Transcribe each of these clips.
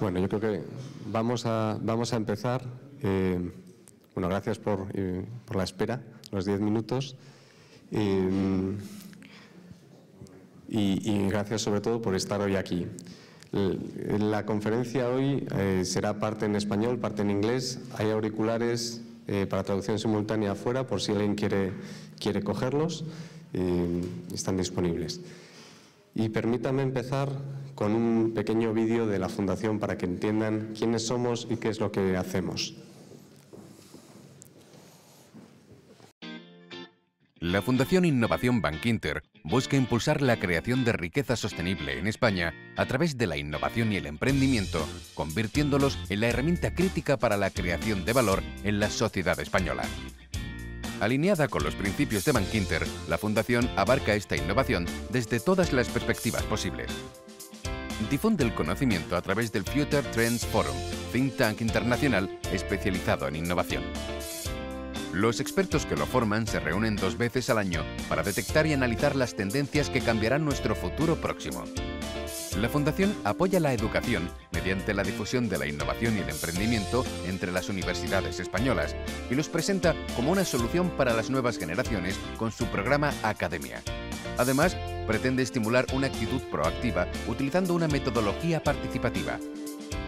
Bueno, yo creo que vamos a, vamos a empezar. Eh, bueno, gracias por, eh, por, la espera, los diez minutos. Eh, y, y, gracias sobre todo por estar hoy aquí. La conferencia hoy será parte en español, parte en inglés. Hay auriculares para traducción simultánea afuera por si alguien quiere, quiere cogerlos. están disponibles. Y permítame empezar con un pequeño vídeo de la Fundación para que entiendan quiénes somos y qué es lo que hacemos. La Fundación Innovación Bankinter busca impulsar la creación de riqueza sostenible en España a través de la innovación y el emprendimiento, convirtiéndolos en la herramienta crítica para la creación de valor en la sociedad española. Alineada con los principios de Bankinter, la Fundación abarca esta innovación desde todas las perspectivas posibles. Difunde el conocimiento a través del Future Trends Forum, think tank internacional especializado en innovación. Los expertos que lo forman se reúnen dos veces al año para detectar y analizar las tendencias que cambiarán nuestro futuro próximo. La Fundación apoya la educación mediante la difusión de la innovación y el emprendimiento entre las universidades españolas y los presenta como una solución para las nuevas generaciones con su programa Academia. Además, pretende estimular una actitud proactiva utilizando una metodología participativa.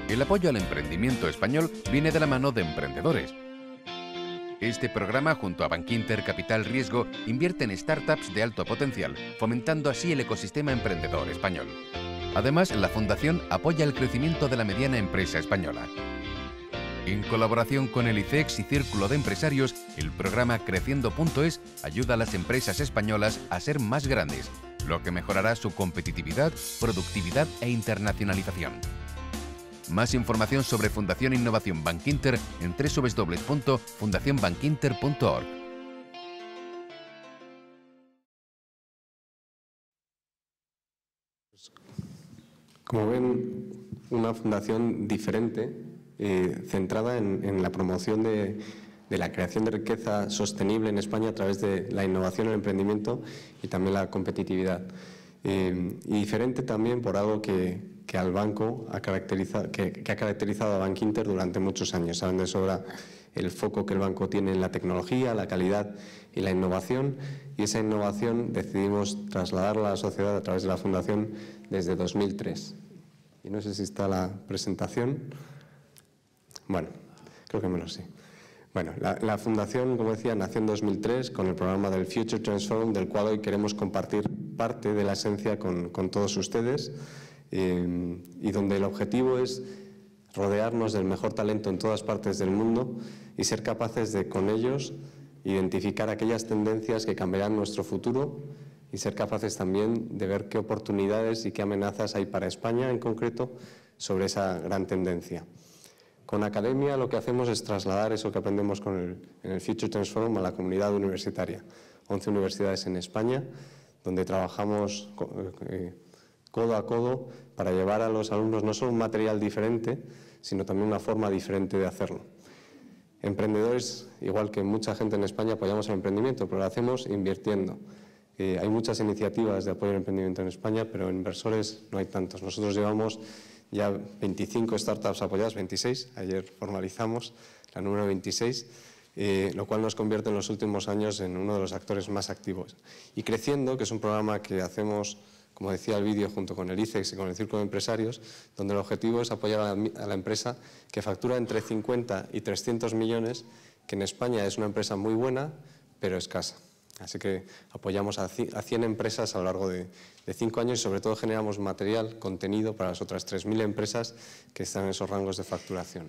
El apoyo al emprendimiento español viene de la mano de emprendedores. Este programa, junto a Bankinter Capital Riesgo, invierte en startups de alto potencial, fomentando así el ecosistema emprendedor español. Además, la Fundación apoya el crecimiento de la mediana empresa española. En colaboración con el ICEX y Círculo de Empresarios, el programa Creciendo.es ayuda a las empresas españolas a ser más grandes, lo que mejorará su competitividad, productividad e internacionalización. Más información sobre Fundación Innovación Bankinter en www.fundacionbankinter.org. Como ven, una fundación diferente, eh, centrada en, la promoción de, la creación de riqueza sostenible en España a través de la innovación, el emprendimiento y también la competitividad. Eh, y diferente también por algo que, al banco ha caracterizado, que, ha caracterizado a Bank Inter durante muchos años. Saben de sobra el foco que el banco tiene en la tecnología, la calidad y la innovación. Y esa innovación decidimos trasladarla a la sociedad a través de la Fundación desde 2003. Y no sé si está la presentación. Bueno, creo que me lo sé. Bueno, la, fundación, como decía, nació en 2003 con el programa del Future Transform, del cual hoy queremos compartir parte de la esencia con, todos ustedes eh, y donde el objetivo es rodearnos del mejor talento en todas partes del mundo y ser capaces de, con ellos, identificar aquellas tendencias que cambiarán nuestro futuro y ser capaces también de ver qué oportunidades y qué amenazas hay para España en concreto sobre esa gran tendencia. Con Academia lo que hacemos es trasladar eso que aprendemos con el, en el Future Transform a la comunidad universitaria. 11 universidades en España, donde trabajamos eh, codo a codo para llevar a los alumnos no solo un material diferente, sino también una forma diferente de hacerlo. Emprendedores, igual que mucha gente en España, apoyamos el emprendimiento, pero lo hacemos invirtiendo hay muchas iniciativas de apoyo al emprendimiento en España, pero inversores no hay tantos. Nosotros llevamos ya 25 startups apoyadas, 26, ayer formalizamos la número 26, eh, lo cual nos convierte en los últimos años en uno de los actores más activos. Y Creciendo, que es un programa que hacemos, como decía el vídeo, junto con el ICEX y con el Círculo de Empresarios, donde el objetivo es apoyar a la, empresa que factura entre 50 y 300 millones, que en España es una empresa muy buena, pero escasa. Así que apoyamos a 100 empresas a lo largo de, cinco años y sobre todo generamos material, contenido para las otras 3.000 empresas que están en esos rangos de facturación.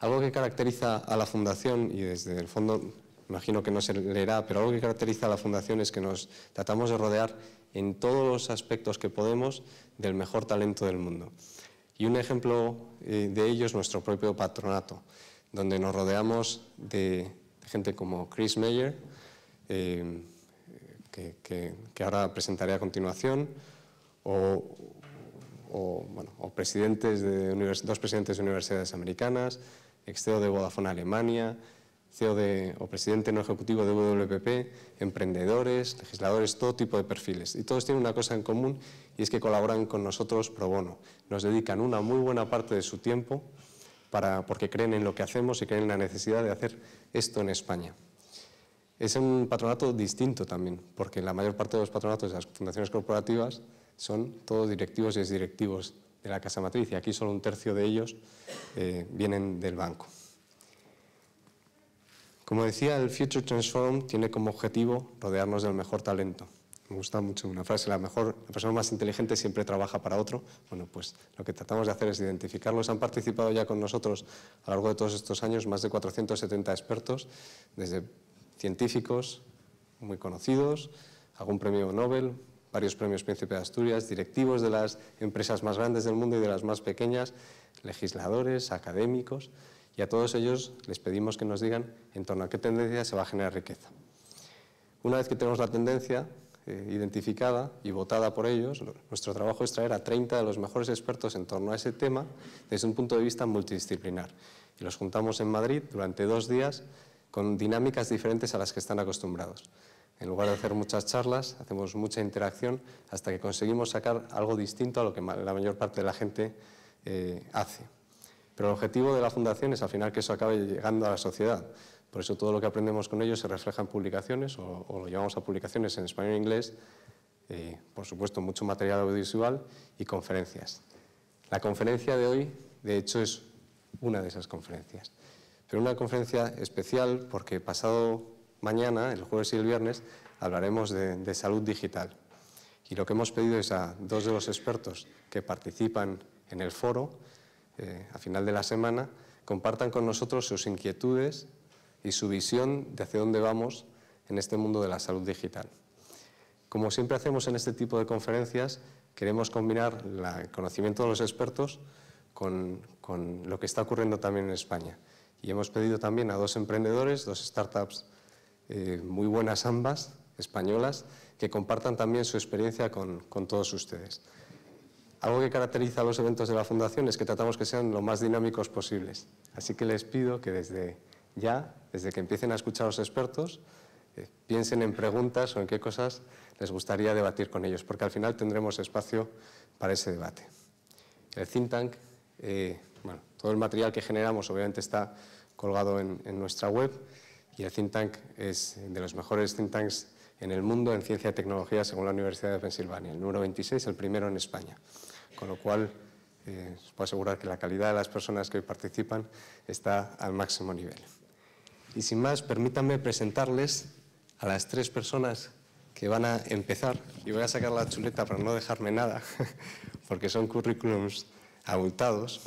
Algo que caracteriza a la Fundación, y desde el fondo imagino que no se leerá, pero algo que caracteriza a la Fundación es que nos tratamos de rodear en todos los aspectos que podemos del mejor talento del mundo. Y un ejemplo eh, de ello es nuestro propio patronato, donde nos rodeamos de gente como Chris Meyer, eh, que, ahora presentaré a continuación, o, bueno, o presidentes de dos presidentes de universidades americanas, ex de Vodafone Alemania, CEO o presidente no ejecutivo de WPP, emprendedores, legisladores, todo tipo de perfiles. Y todos tienen una cosa en común y es que colaboran con nosotros pro bono. Nos dedican una muy buena parte de su tiempo para, porque creen en lo que hacemos y creen en la necesidad de hacer esto en España. Es un patronato distinto también, porque la mayor parte de los patronatos de las fundaciones corporativas son todos directivos y exdirectivos de la casa matriz y aquí solo un tercio de ellos eh, vienen del banco. Como decía, el Future Transform tiene como objetivo rodearnos del mejor talento. Me gusta mucho una frase, la, mejor, persona más inteligente siempre trabaja para otro. Bueno, pues lo que tratamos de hacer es identificarlos. Han participado ya con nosotros a lo largo de todos estos años más de 470 expertos, desde científicos muy conocidos, algún premio Nobel, varios premios Príncipe de Asturias, directivos de las empresas más grandes del mundo y de las más pequeñas, legisladores, académicos, y a todos ellos les pedimos que nos digan en torno a qué tendencia se va a generar riqueza. Una vez que tenemos la tendencia eh, identificada y votada por ellos, nuestro trabajo es traer a 30 de los mejores expertos en torno a ese tema desde un punto de vista multidisciplinar. Y los juntamos en Madrid durante dos días con dinámicas diferentes a las que están acostumbrados. En lugar de hacer muchas charlas, hacemos mucha interacción hasta que conseguimos sacar algo distinto a lo que la mayor parte de la gente eh, hace. Pero el objetivo de la Fundación es al final que eso acabe llegando a la sociedad. Por eso todo lo que aprendemos con ellos se refleja en publicaciones o, lo llevamos a publicaciones en español e inglés, eh, por supuesto mucho material audiovisual y conferencias. La conferencia de hoy, de hecho, es una de esas conferencias. Pero una conferencia especial porque pasado mañana, el jueves y el viernes, hablaremos de, salud digital. Y lo que hemos pedido es a dos de los expertos que participan en el foro, eh, a final de la semana, compartan con nosotros sus inquietudes y su visión de hacia dónde vamos en este mundo de la salud digital. Como siempre hacemos en este tipo de conferencias, queremos combinar el conocimiento de los expertos con, lo que está ocurriendo también en España. Y hemos pedido también a dos emprendedores, dos startups eh, muy buenas ambas, españolas, que compartan también su experiencia con, todos ustedes. Algo que caracteriza a los eventos de la Fundación es que tratamos que sean lo más dinámicos posibles. Así que les pido que desde ya, desde que empiecen a escuchar a los expertos, eh, piensen en preguntas o en qué cosas les gustaría debatir con ellos, porque al final tendremos espacio para ese debate. El think tank eh, bueno, todo el material que generamos obviamente está colgado en, nuestra web y el think tank es de los mejores think tanks en el mundo en ciencia y tecnología según la Universidad de Pensilvania, el número 26, el primero en España. Con lo cual, eh, os puedo asegurar que la calidad de las personas que hoy participan está al máximo nivel. Y sin más, permítanme presentarles a las tres personas que van a empezar, y voy a sacar la chuleta para no dejarme nada, porque son currículums abultados.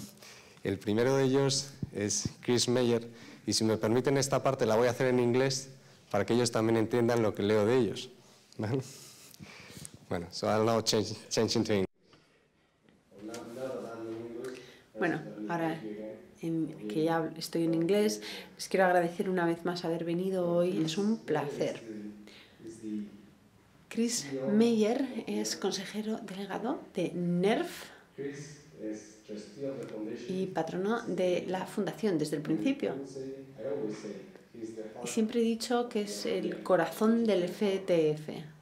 El primero de ellos es Chris Meyer, y si me permiten esta parte la voy a hacer en inglés para que ellos también entiendan lo que leo de ellos. Bueno, so I'll now change, change into English. Bueno, ahora que ya estoy en inglés, les quiero agradecer una vez más haber venido hoy. Es un placer. Chris Meyer es consejero delegado de NERF y patrono de la fundación desde el principio. Y siempre he dicho que es el corazón del FTF.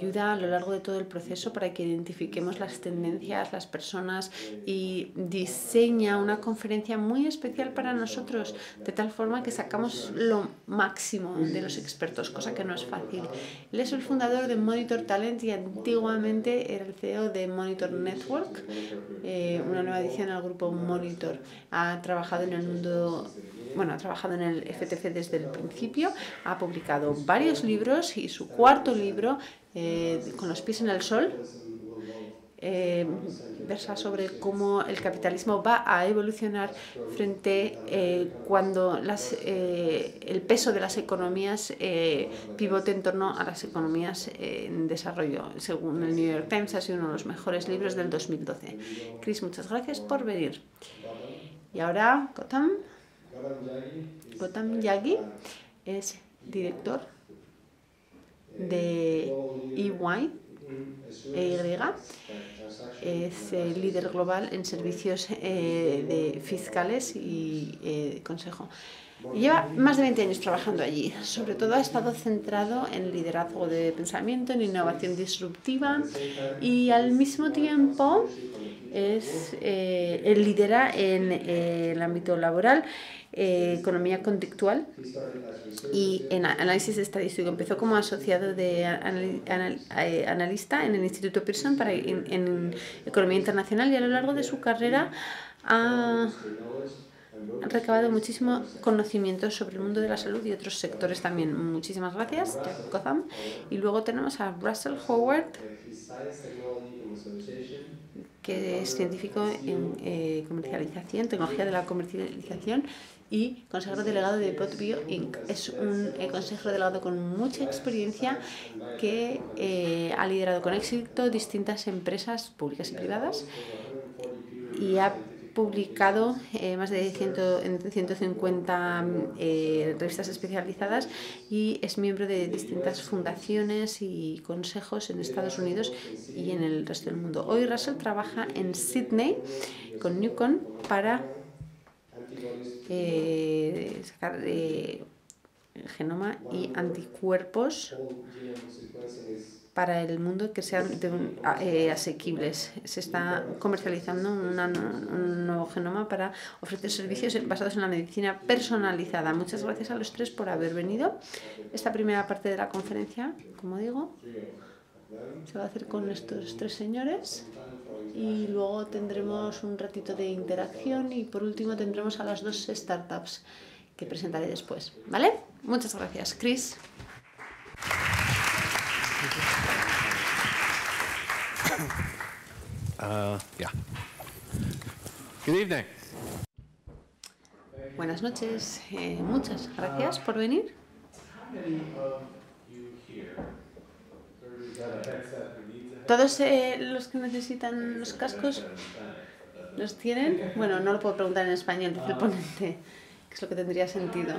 Ayuda a lo largo de todo el proceso para que identifiquemos las tendencias, las personas y diseña una conferencia muy especial para nosotros, de tal forma que sacamos lo máximo de los expertos, cosa que no es fácil. Él es el fundador de Monitor Talent y antiguamente era el CEO de Monitor Network, eh, una nueva edición al grupo Monitor. Ha trabajado en el mundo bueno, ha trabajado en el FTC desde el principio, ha publicado varios libros y su cuarto libro eh, con los pies en el sol, eh, versa sobre cómo el capitalismo va a evolucionar frente eh, cuando las, el peso de las economías pivote en torno a las economías en desarrollo. Según el New York Times, ha sido uno de los mejores libros del 2012. Chris, muchas gracias por venir. Y ahora, Gotham. Gotham Yagi es director de EY, EY. Es el líder global en servicios eh, de fiscales y eh, consejo. Lleva más de 20 años trabajando allí. Sobre todo ha estado centrado en liderazgo de pensamiento, en innovación disruptiva y al mismo tiempo es eh, lidera en eh, el ámbito laboral, eh, economía conductual y en análisis estadístico. Empezó como asociado de analista en el Instituto Pearson para, en economía internacional y a lo largo de su carrera ha han recabado muchísimo conocimiento sobre el mundo de la salud y otros sectores también. Muchísimas gracias, Jack Gotham. Y luego tenemos a Russell Howard, que es científico en eh, comercialización, tecnología de la comercialización y consejero delegado de PotBio Inc. Es un eh, consejero delegado con mucha experiencia que eh, ha liderado con éxito distintas empresas públicas y privadas y ha publicado eh, más de 150 eh, revistas especializadas y es miembro de distintas fundaciones y consejos en Estados Unidos y en el resto del mundo. Hoy Russell trabaja en Sydney con Newcon para eh, sacar genoma y anticuerpos para el mundo que sean eh, asequibles. Se está comercializando un nuevo genoma para ofrecer servicios basados en la medicina personalizada. Muchas gracias a los tres por haber venido. Esta primera parte de la conferencia, como digo, se va a hacer con estos tres señores y luego tendremos un ratito de interacción y por último tendremos a las dos startups que presentaré después. ¿Vale? Muchas gracias. Chris. Uh, yeah. Good evening. Buenas noches, eh, muchas gracias por venir. ¿Todos eh, los que necesitan los cascos los tienen? Bueno, no lo puedo preguntar en español, dice el ponente, que es lo que tendría sentido.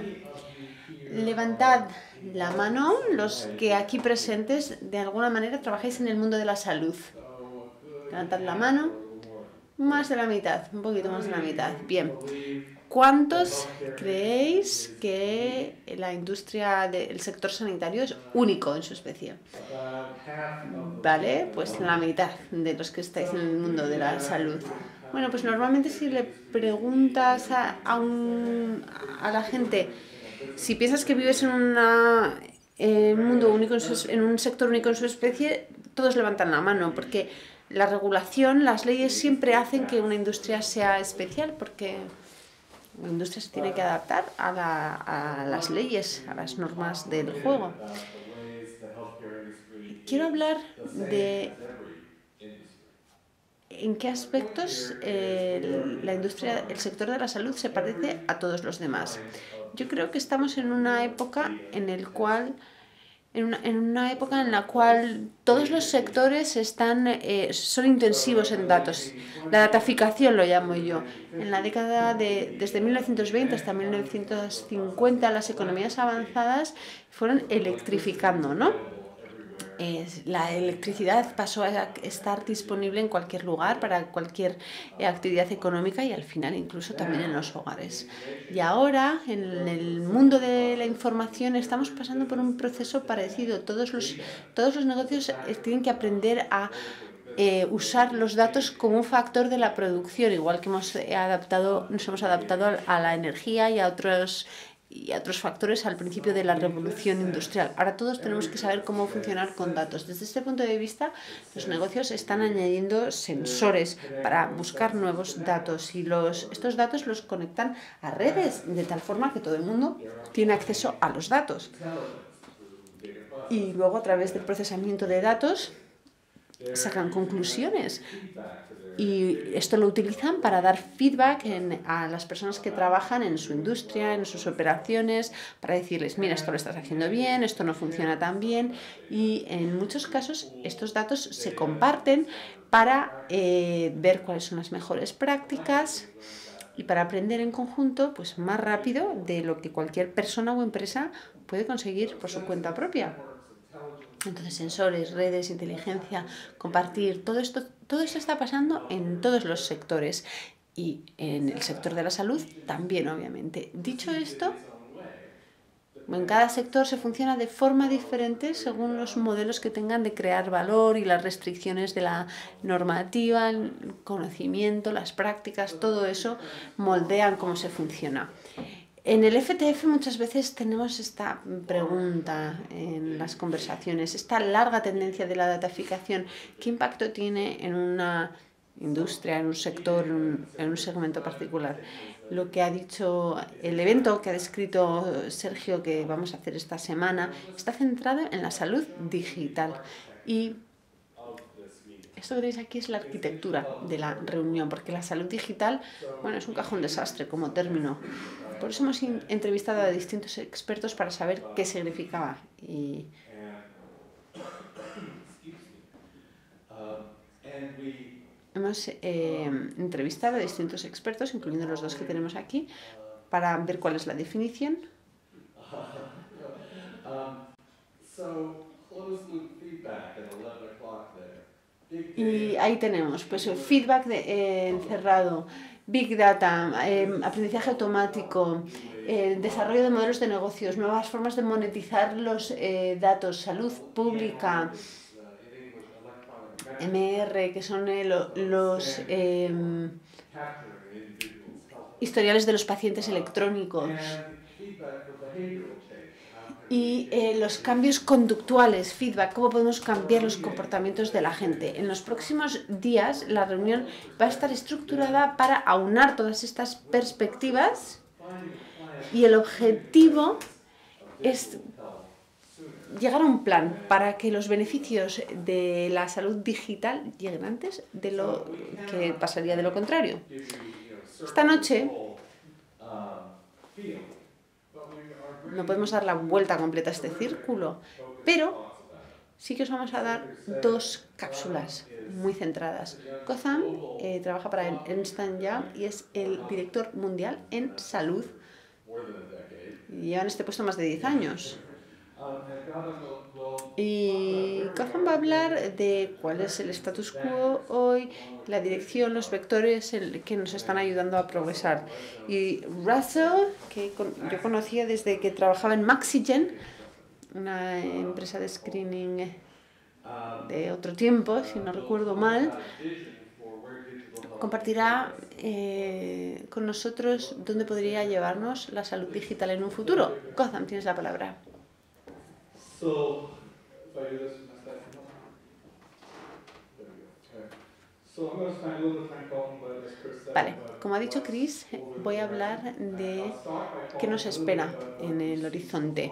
Levantad la mano los que aquí presentes de alguna manera trabajáis en el mundo de la salud. Levantad la mano. Más de la mitad, un poquito más de la mitad. Bien. ¿Cuántos creéis que la industria del sector sanitario es único en su especie? Vale, pues la mitad de los que estáis en el mundo de la salud. Bueno, pues normalmente si le preguntas a, a, a la gente si piensas que vives en, una, un mundo único, en un sector único en su especie, todos levantan la mano, porque la regulación, las leyes siempre hacen que una industria sea especial, porque la industria se tiene que adaptar a, la, a las leyes, a las normas del juego. Quiero hablar de en qué aspectos la industria, el sector de la salud se parece a todos los demás. Yo creo que estamos en una época en el cual en una, en una época en la cual todos los sectores están, eh, son intensivos en datos. La dataficación lo llamo yo. En la década de, desde 1920 hasta 1950, las economías avanzadas fueron electrificando, ¿no? La electricidad pasó a estar disponible en cualquier lugar para cualquier eh, actividad económica y al final incluso también en los hogares. Y ahora en el mundo de la información estamos pasando por un proceso parecido. Todos los, todos los negocios eh, tienen que aprender a eh, usar los datos como un factor de la producción, igual que hemos adaptado, nos hemos adaptado a la energía y a otros y otros factores al principio de la revolución industrial. Ahora todos tenemos que saber cómo funcionar con datos. Desde este punto de vista, los negocios están añadiendo sensores para buscar nuevos datos y los, estos datos los conectan a redes de tal forma que todo el mundo tiene acceso a los datos. Y luego a través del procesamiento de datos sacan conclusiones y esto lo utilizan para dar feedback a las personas que trabajan en su industria, en sus operaciones, para decirles, mira, esto lo estás haciendo bien, esto no funciona tan bien. Y en muchos casos estos datos se comparten para eh, ver cuáles son las mejores prácticas y para aprender en conjunto pues más rápido de lo que cualquier persona o empresa puede conseguir por su cuenta propia. Entonces, sensores, redes, inteligencia, compartir, todo esto, todo esto está pasando en todos los sectores y en el sector de la salud también, obviamente. Dicho esto, en cada sector se funciona de forma diferente según los modelos que tengan de crear valor y las restricciones de la normativa, el conocimiento, las prácticas, todo eso moldean cómo se funciona. En el FTF muchas veces tenemos esta pregunta en las conversaciones, esta larga tendencia de la dataficación, ¿qué impacto tiene en una industria, en un sector, en un segmento particular? Lo que ha dicho el evento que ha descrito Sergio que vamos a hacer esta semana está centrado en la salud digital y esto que veis aquí es la arquitectura de la reunión, porque la salud digital, bueno, es un cajón desastre como término. Por eso hemos entrevistado a distintos expertos para saber qué significaba. Y hemos eh, entrevistado a distintos expertos, incluyendo los dos que tenemos aquí, para ver cuál es la definición. Y ahí tenemos pues el feedback de, eh, encerrado, Big Data, em, aprendizaje automático, eh, desarrollo de modelos de negocios, nuevas formas de monetizar los eh, datos, salud pública, MR, que son los em, historiales de los pacientes electrónicos y eh, los cambios conductuales, feedback, cómo podemos cambiar los comportamientos de la gente. En los próximos días la reunión va a estar estructurada para aunar todas estas perspectivas y el objetivo es llegar a un plan para que los beneficios de la salud digital lleguen antes de lo que pasaría de lo contrario. Esta noche no podemos dar la vuelta completa a este círculo, pero sí que os vamos a dar dos cápsulas muy centradas. Gotham eh, trabaja para Ernst Young y es el director mundial en salud. Lleva en este puesto más de 10 años. Y Gotham va a hablar de cuál es el status quo hoy, la dirección, los vectores que nos están ayudando a progresar. Y Russell, que yo conocía desde que trabajaba en Maxigen, una empresa de screening de otro tiempo, si no recuerdo mal, compartirá eh, con nosotros dónde podría llevarnos la salud digital en un futuro. Gotham, tienes la palabra. Vale, como ha dicho Chris, voy a hablar de qué nos espera en el horizonte.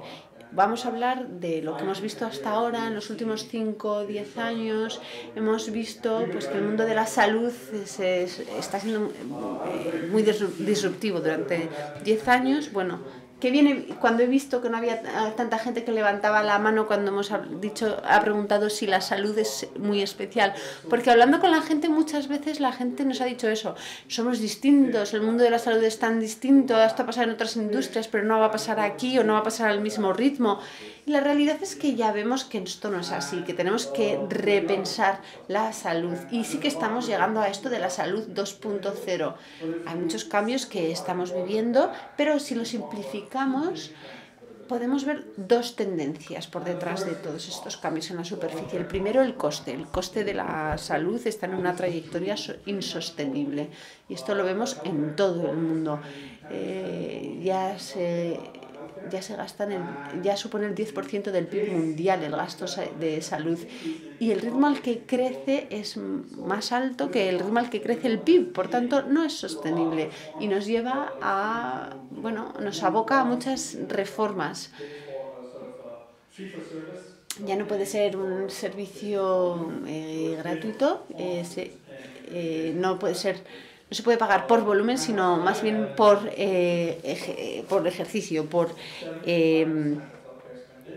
Vamos a hablar de lo que hemos visto hasta ahora en los últimos 5 o 10 años. Hemos visto pues, que el mundo de la salud se, está siendo eh, muy disruptivo durante 10 años. Bueno, que viene cuando he visto que no había tanta gente que levantaba la mano cuando hemos dicho ha preguntado si la salud es muy especial. Porque hablando con la gente muchas veces la gente nos ha dicho eso. Somos distintos el mundo de la salud es tan distinto esto ha pasado en otras industrias pero no va a pasar aquí o no va a pasar al mismo ritmo. Y la realidad es que ya vemos que esto no es así que tenemos que repensar la salud. Y sí que estamos llegando a esto de la salud 2.0 hay muchos cambios que estamos viviendo pero si lo simplificamos podemos ver dos tendencias por detrás de todos estos cambios en la superficie. El primero, el coste. El coste de la salud está en una trayectoria insostenible y esto lo vemos en todo el mundo. Eh, ya se ya se gastan ya supone el 10% del PIB mundial el gasto de salud y el ritmo al que crece es más alto que el ritmo al que crece el PIB, por tanto no es sostenible y nos lleva a bueno, nos aboca a muchas reformas. Ya no puede ser un servicio eh, gratuito, eh, no puede ser no se puede pagar por volumen, sino más bien por, eh, por ejercicio, por, em,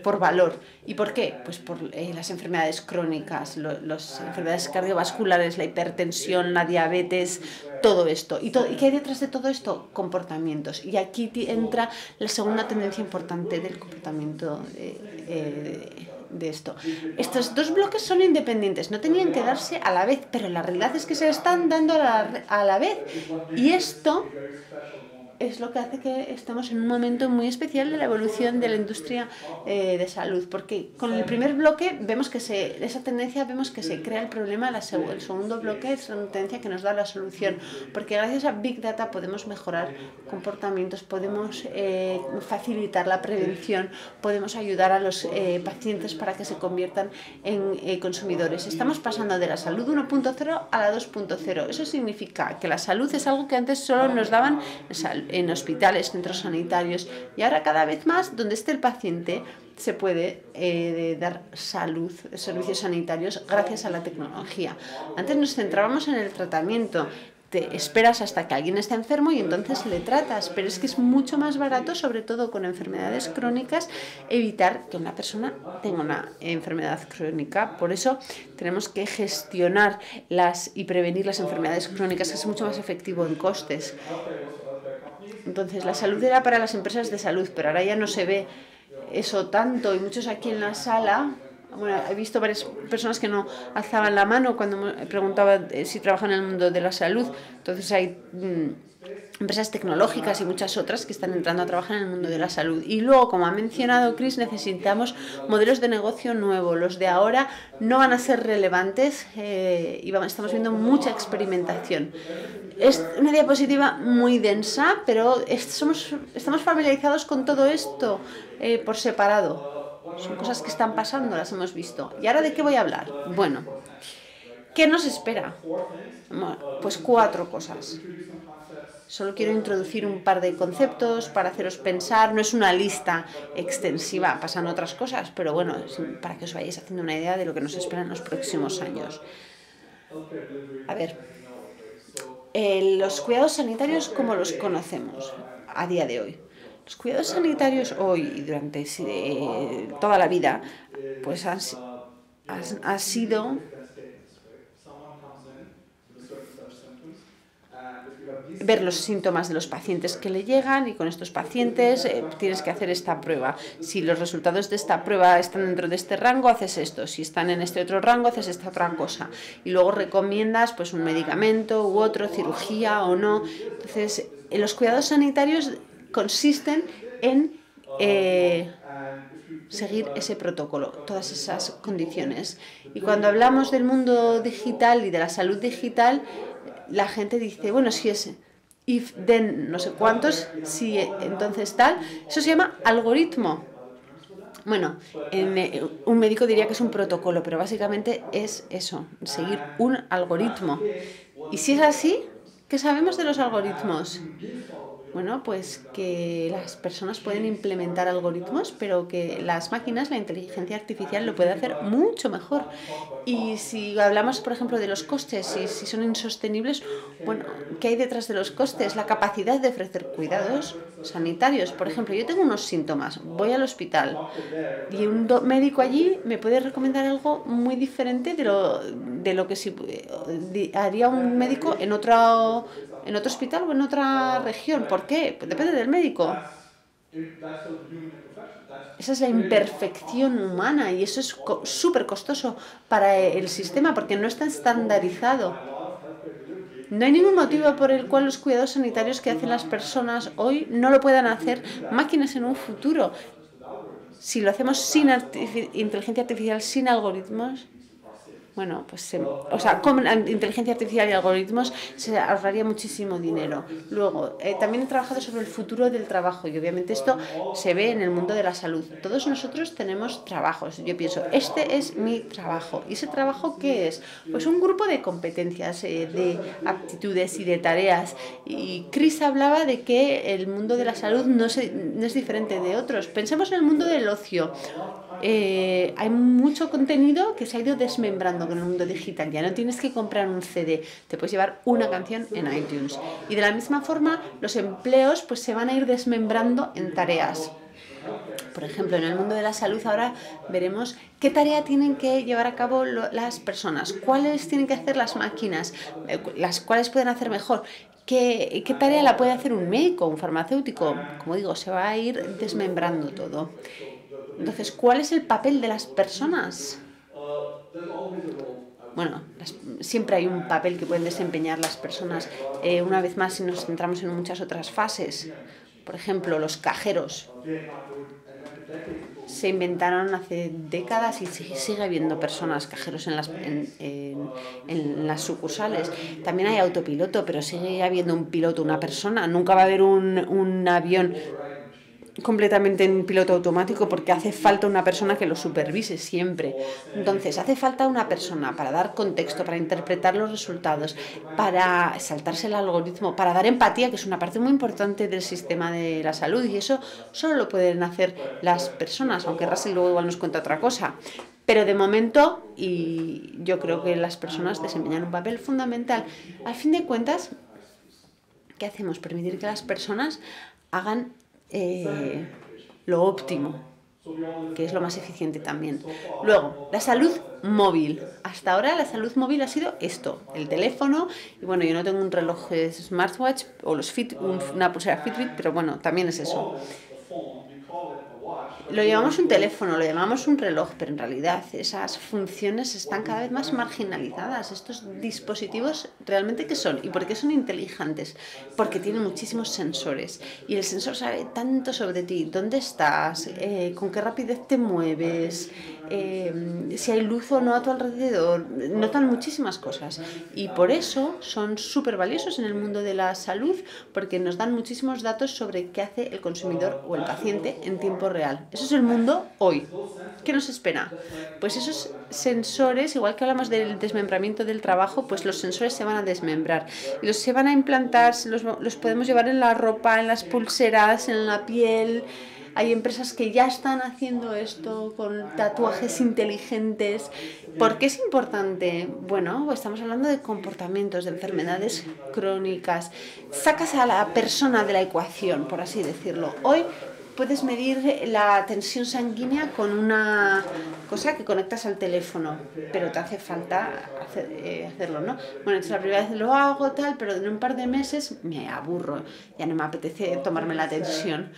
por valor. ¿Y por qué? Pues por eh, las enfermedades crónicas, las enfermedades cardiovasculares, la hipertensión, la diabetes, todo esto. ¿Y, todo, ¿Y qué hay detrás de todo esto? Comportamientos. Y aquí entra la segunda tendencia importante del comportamiento. Eh, de esto. Estos dos bloques son independientes, no tenían que darse a la vez, pero la realidad es que se están dando a la, a la vez. Y esto es lo que hace que estemos en un momento muy especial de la evolución de la industria eh, de salud, porque con el primer bloque vemos que se, esa tendencia vemos que se crea el problema, la el segundo bloque es una tendencia que nos da la solución, porque gracias a Big Data podemos mejorar comportamientos, podemos eh, facilitar la prevención, podemos ayudar a los eh, pacientes para que se conviertan en consumidores. Estamos pasando de la salud 1.0 a la 2.0. Eso significa que la salud es algo que antes solo nos daban en hospitales, centros sanitarios y ahora cada vez más donde esté el paciente se puede eh, dar salud, servicios sanitarios gracias a la tecnología. Antes nos centrábamos en el tratamiento, te esperas hasta que alguien está enfermo y entonces le tratas, pero es que es mucho más barato, sobre todo con enfermedades crónicas, evitar que una persona tenga una enfermedad crónica. Por eso tenemos que gestionar las y prevenir las enfermedades crónicas, que es mucho más efectivo en costes. Entonces, la salud era para las empresas de salud, pero ahora ya no se ve eso tanto y muchos aquí en la sala. Bueno, he visto varias personas que no alzaban la mano cuando preguntaba eh, si trabajan en el mundo de la salud. Entonces hay mm, empresas tecnológicas y muchas otras que están entrando a trabajar en el mundo de la salud. Y luego, como ha mencionado Chris, necesitamos modelos de negocio nuevos. Los de ahora no van a ser relevantes eh, y estamos viendo mucha experimentación. Es una diapositiva muy densa, pero estamos familiarizados con todo esto eh, por separado. Son cosas que están pasando, las hemos visto. ¿Y ahora de qué voy a hablar? Bueno, ¿qué nos espera? pues cuatro cosas. Solo quiero introducir un par de conceptos para haceros pensar. No es una lista extensiva, pasan otras cosas, pero bueno, para que os vayáis haciendo una idea de lo que nos espera en los próximos años. A ver, eh, los cuidados sanitarios, ¿cómo los conocemos a día de hoy? Los cuidados sanitarios hoy y durante toda la vida, pues han sido ver los síntomas de los pacientes que le llegan y con estos pacientes eh, tienes que hacer esta prueba. Si los resultados de esta prueba están dentro de este rango, haces esto. Si están en este otro rango, haces esta otra cosa. Y luego recomiendas pues un medicamento u otro, cirugía o no. Entonces, los cuidados sanitarios consisten en eh, seguir ese protocolo, todas esas condiciones. Y cuando hablamos del mundo digital y de la salud digital, la gente dice, bueno, si es if then no sé cuántos, si entonces tal, eso se llama algoritmo. Bueno, un médico diría que es un protocolo, pero básicamente es eso, seguir un algoritmo. Y si es así, ¿qué sabemos de los algoritmos? Bueno, pues que las personas pueden implementar algoritmos, pero que las máquinas, la inteligencia artificial lo puede hacer mucho mejor. Y si hablamos, por ejemplo, de los costes, y si son insostenibles, bueno, ¿qué hay detrás de los costes? La capacidad de ofrecer cuidados sanitarios. Por ejemplo, yo tengo unos síntomas, voy al hospital y un médico allí me puede recomendar algo muy diferente de lo, de lo que si, haría un médico en otro en otro hospital o en otra región. ¿Por qué? Pues depende del médico. Esa es la imperfección humana y eso es súper costoso para el sistema porque no está estandarizado. No hay ningún motivo por el cual los cuidados sanitarios que hacen las personas hoy no lo puedan hacer máquinas en un futuro. Si lo hacemos sin inteligencia artificial, sin algoritmos, bueno, pues o sea, con inteligencia artificial y algoritmos se ahorraría muchísimo dinero. Luego, eh, también he trabajado sobre el futuro del trabajo y obviamente esto se ve en el mundo de la salud. Todos nosotros tenemos trabajos. Yo pienso, este es mi trabajo. ¿Y ese trabajo qué es? Pues un grupo de competencias, eh, de aptitudes y de tareas. Y Chris hablaba de que el mundo de la salud no, se, no es diferente de otros. Pensemos en el mundo del ocio. Eh, hay mucho contenido que se ha ido desmembrando con el mundo digital. Ya no tienes que comprar un CD, te puedes llevar una canción en iTunes. Y de la misma forma, los empleos pues, se van a ir desmembrando en tareas. Por ejemplo, en el mundo de la salud ahora veremos qué tarea tienen que llevar a cabo las personas, cuáles tienen que hacer las máquinas, eh, las cuáles pueden hacer mejor. ¿Qué, ¿Qué tarea la puede hacer un médico, un farmacéutico? Como digo, se va a ir desmembrando todo. Entonces, ¿cuál es el papel de las personas? Bueno, siempre hay un papel que pueden desempeñar las personas. Eh, una vez más, si nos centramos en muchas otras fases, por ejemplo, los cajeros se inventaron hace décadas y sigue habiendo personas cajeros en las, en, las sucursales. También hay autopiloto, pero sigue habiendo un piloto, una persona. Nunca va a haber un, un avión completamente en piloto automático porque hace falta una persona que lo supervise siempre. Entonces, hace falta una persona para dar contexto, para interpretar los resultados, para saltarse el algoritmo, para dar empatía, que es una parte muy importante del sistema de la salud y eso solo lo pueden hacer las personas, aunque Russell luego igual nos cuenta otra cosa. Pero de momento, y yo creo que las personas desempeñan un papel fundamental. Al fin de cuentas, ¿qué hacemos? Permitir que las personas hagan eh, lo óptimo, que es lo más eficiente también. Luego, la salud móvil. Hasta ahora la salud móvil ha sido esto, el teléfono, y bueno, yo no tengo un reloj smartwatch o los fit, una pulsera Fitbit, pero bueno, también es eso lo llamamos un teléfono, lo llamamos un reloj, pero en realidad esas funciones están cada vez más marginalizadas. Estos dispositivos realmente qué son y por qué son inteligentes? Porque tienen muchísimos sensores y el sensor sabe tanto sobre ti, dónde estás, eh, con qué rapidez te mueves, eh, si hay luz o no a tu alrededor, notan muchísimas cosas y por eso son súper valiosos en el mundo de la salud porque nos dan muchísimos datos sobre qué hace el consumidor o el paciente en tiempo real. Eso es el mundo hoy. ¿Qué nos espera? Pues esos sensores, igual que hablamos del desmembramiento del trabajo, pues los sensores se van a desmembrar y los se van a implantar, los, los podemos llevar en la ropa, en las pulseras, en la piel, hay empresas que ya están haciendo esto con tatuajes inteligentes. ¿Por qué es importante? Bueno, estamos hablando de comportamientos, de enfermedades crónicas. Sacas a la persona de la ecuación, por así decirlo. Hoy puedes medir la tensión sanguínea con una cosa que conectas al teléfono, pero te hace falta eh, hacerlo, ¿no? Bueno, entonces la primera vez lo hago, tal, pero en un par de meses me aburro, ya no me apetece tomarme la tensión.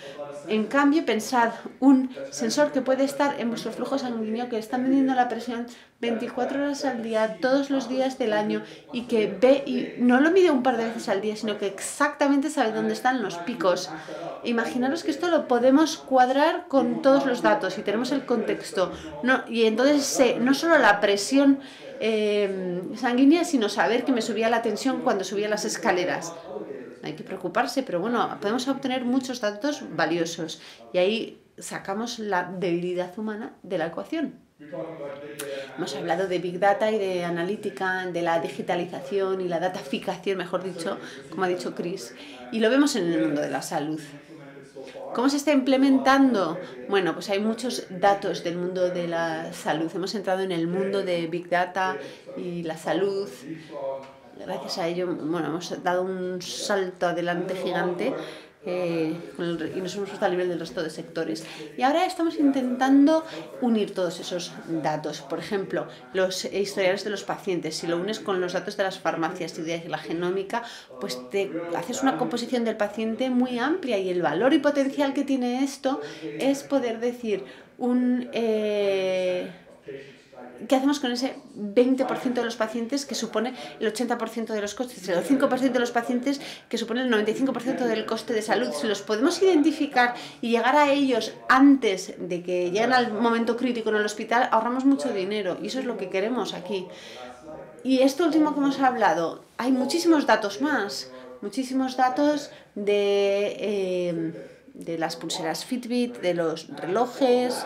En cambio, pensad, un sensor que puede estar en vuestro flujo sanguíneo, que está midiendo la presión 24 horas al día, todos los días del año, y que ve, y no lo mide un par de veces al día, sino que exactamente sabe dónde están los picos. Imaginaros que esto lo podemos cuadrar con todos los datos y tenemos el contexto. No, y entonces no solo la presión eh, sanguínea, sino saber que me subía la tensión cuando subía las escaleras hay que preocuparse, pero bueno, podemos obtener muchos datos valiosos y ahí sacamos la debilidad humana de la ecuación. Hemos hablado de Big Data y de analítica, de la digitalización y la dataficación, mejor dicho, como ha dicho Chris, y lo vemos en el mundo de la salud. ¿Cómo se está implementando? Bueno, pues hay muchos datos del mundo de la salud. Hemos entrado en el mundo de Big Data y la salud gracias a ello, bueno, hemos dado un salto adelante gigante eh, y nos hemos puesto a nivel del resto de sectores. Y ahora estamos intentando unir todos esos datos. Por ejemplo, los historiales de los pacientes. Si lo unes con los datos de las farmacias y de la genómica, pues te haces una composición del paciente muy amplia y el valor y potencial que tiene esto es poder decir un... Eh, ¿qué hacemos con ese 20% de los pacientes que supone el 80% de los costes? El 5% de los pacientes que supone el 95% del coste de salud. Si los podemos identificar y llegar a ellos antes de que lleguen al momento crítico en el hospital, ahorramos mucho dinero y eso es lo que queremos aquí. Y esto último que hemos hablado, hay muchísimos datos más, muchísimos datos de, eh, de las pulseras Fitbit, de los relojes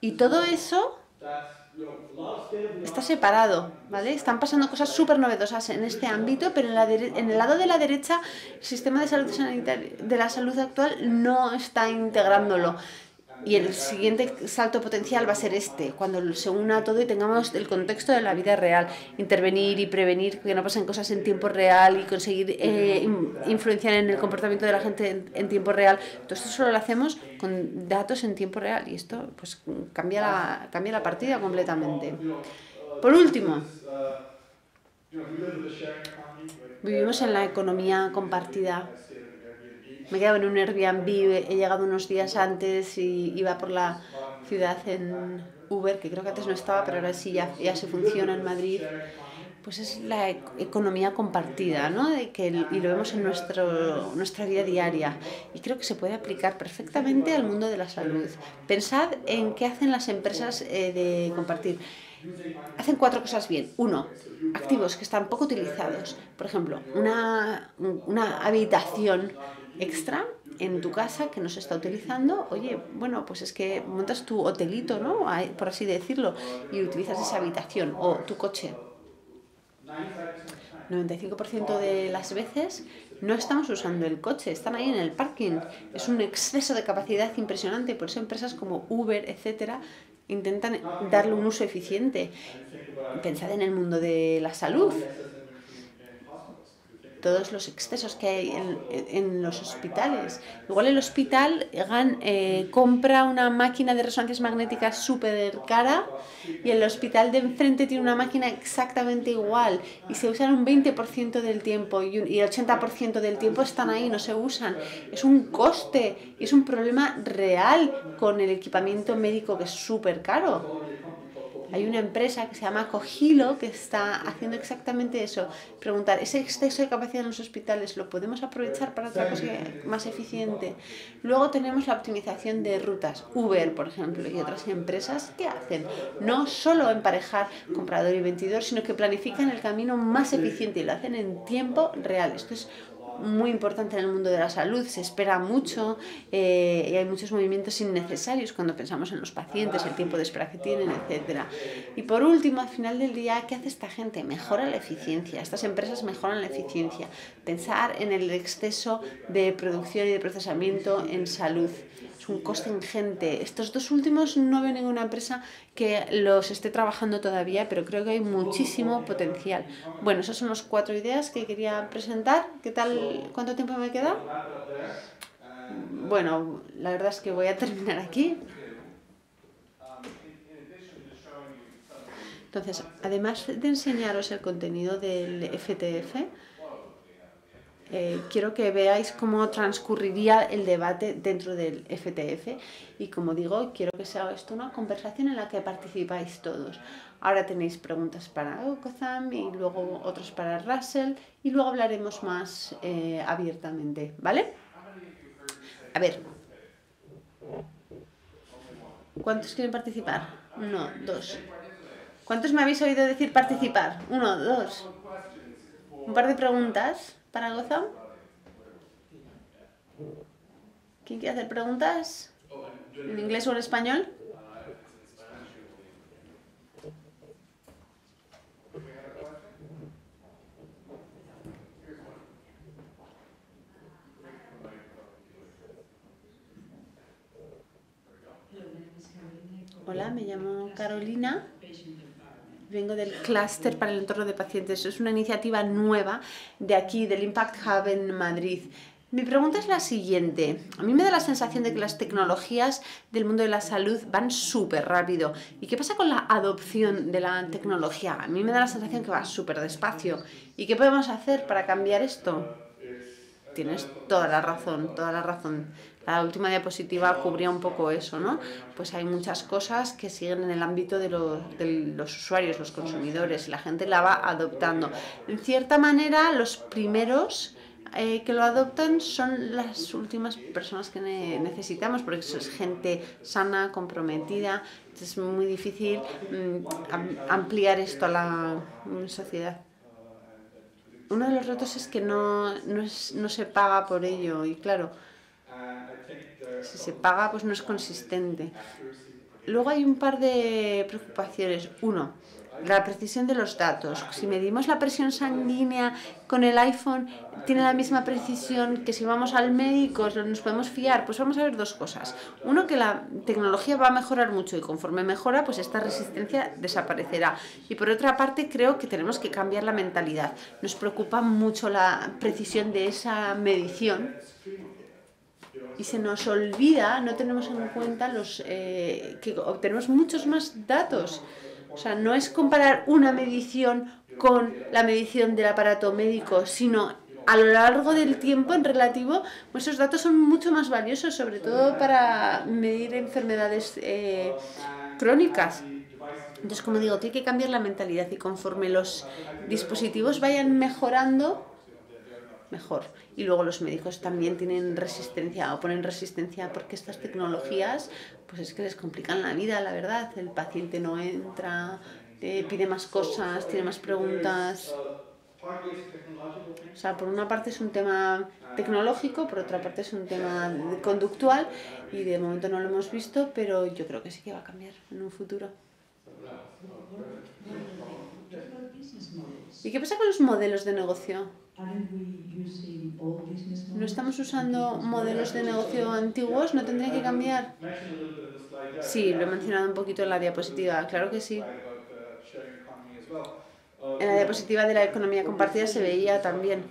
y todo eso está separado, ¿vale? Están pasando cosas súper novedosas en este ámbito, pero en, la en el lado de la derecha, el sistema de salud de la salud actual no está integrándolo. Y el siguiente salto potencial va a ser este, cuando se una todo y tengamos el contexto de la vida real, intervenir y prevenir que no pasen cosas en tiempo real y conseguir eh, influenciar en el comportamiento de la gente en, tiempo real. Todo esto solo lo hacemos con datos en tiempo real y esto pues cambia la, cambia la partida completamente. Por último, vivimos en la economía compartida me he quedado en un Airbnb, he llegado unos días antes y iba por la ciudad en Uber, que creo que antes no estaba, pero ahora sí ya, ya se funciona en Madrid, pues es la economía compartida, ¿no? Y lo vemos en nuestro, nuestra vida diaria. Y creo que se puede aplicar perfectamente al mundo de la salud. Pensad en qué hacen las empresas eh, de compartir. Hacen cuatro cosas bien. Uno, activos que están poco utilizados. Por ejemplo, una, una habitación extra en tu casa que no se está utilizando, oye, bueno, pues es que montas tu hotelito, ¿no? Por así decirlo, y utilizas esa habitación o tu coche. 95% de las veces no estamos usando el coche, están ahí en el parking. Es un exceso de capacidad impresionante, por eso empresas como Uber, etcétera, intentan darle un uso eficiente. Pensad en el mundo de la salud todos los excesos que hay en, los hospitales. Igual el hospital eh, compra una máquina de resonancias magnéticas súper cara y el hospital de enfrente tiene una máquina exactamente igual y se usan un 20% del tiempo y, el 80% del tiempo están ahí, no se usan. Es un coste es un problema real con el equipamiento médico que es súper caro. Hay una empresa que se llama Cogilo que está haciendo exactamente eso. Preguntar, ¿ese exceso de capacidad en los hospitales lo podemos aprovechar para otra cosa más eficiente? Luego tenemos la optimización de rutas. Uber, por ejemplo, y otras empresas que hacen no solo emparejar comprador y vendedor, sino que planifican el camino más eficiente y lo hacen en tiempo real. Esto es muy importante en el mundo de la salud, se espera mucho eh, y hay muchos movimientos innecesarios cuando pensamos en los pacientes, el tiempo de espera que tienen, etc. Y por último, al final del día, ¿qué hace esta gente? Mejora la eficiencia, estas empresas mejoran la eficiencia. Pensar en el exceso de producción y de procesamiento en salud es un coste ingente. Estos dos últimos no veo ninguna empresa que los esté trabajando todavía, pero creo que hay muchísimo potencial. Bueno, esas son las cuatro ideas que quería presentar. ¿Qué tal? ¿Cuánto tiempo me queda? Bueno, la verdad es que voy a terminar aquí. Entonces, además de enseñaros el contenido del FTF, eh, quiero que veáis cómo transcurriría el debate dentro del FTF y como digo, quiero que sea esto una conversación en la que participáis todos. Ahora tenéis preguntas para Okozam y luego otros para Russell y luego hablaremos más eh, abiertamente, ¿vale? A ver. ¿Cuántos quieren participar? Uno, dos. ¿Cuántos me habéis oído decir participar? Uno, dos. Un par de preguntas para Gozam? ¿Quién quiere hacer preguntas? ¿En inglés o en español? Hola, me llamo Carolina vengo del clúster para el entorno de pacientes. Es una iniciativa nueva de aquí, del Impact Hub en Madrid. Mi pregunta es la siguiente. A mí me da la sensación de que las tecnologías del mundo de la salud van súper rápido. ¿Y qué pasa con la adopción de la tecnología? A mí me da la sensación que va súper despacio. ¿Y qué podemos hacer para cambiar esto? Tienes toda la razón, toda la razón. La última diapositiva cubría un poco eso, ¿no? Pues hay muchas cosas que siguen en el ámbito de los, de los usuarios, los consumidores, la gente la va adoptando. En cierta manera, los primeros eh, que lo adoptan son las últimas personas que necesitamos, porque eso es gente sana, comprometida. Es muy difícil mm, ampliar esto a la sociedad. Uno de los retos es que no, no, no se paga por ello y claro, si se paga, pues no es consistente. Luego hay un par de preocupaciones. Uno, la precisión de los datos. Si medimos la presión sanguínea con el iPhone, tiene la misma precisión que si vamos al médico, nos podemos fiar. Pues vamos a ver dos cosas. Uno, que la tecnología va a mejorar mucho y conforme mejora, pues esta resistencia desaparecerá. Y por otra parte, creo que tenemos que cambiar la mentalidad. Nos preocupa mucho la precisión de esa medición y se nos olvida, no tenemos en cuenta los eh, que obtenemos muchos más datos. O sea, no es comparar una medición con la medición del aparato médico, sino a lo largo del tiempo, en relativo, pues esos datos son mucho más valiosos, sobre todo para medir enfermedades eh, crónicas. Entonces, como digo, tiene que cambiar la mentalidad y conforme los dispositivos vayan mejorando, mejor. Y luego los médicos también tienen resistencia o ponen resistencia porque estas tecnologías, pues es que les complican la vida, la verdad. El paciente no entra, eh, pide más cosas, tiene más preguntas. O sea, por una parte es un tema tecnológico, por otra parte es un tema conductual y de momento no lo hemos visto, pero yo creo que sí que va a cambiar en un futuro. ¿Y qué pasa con los modelos de negocio? ¿No estamos usando modelos de negocio antiguos? ¿No tendría que cambiar? Sí, lo he mencionado un poquito en la diapositiva, claro que sí. En la diapositiva de la economía compartida se veía también.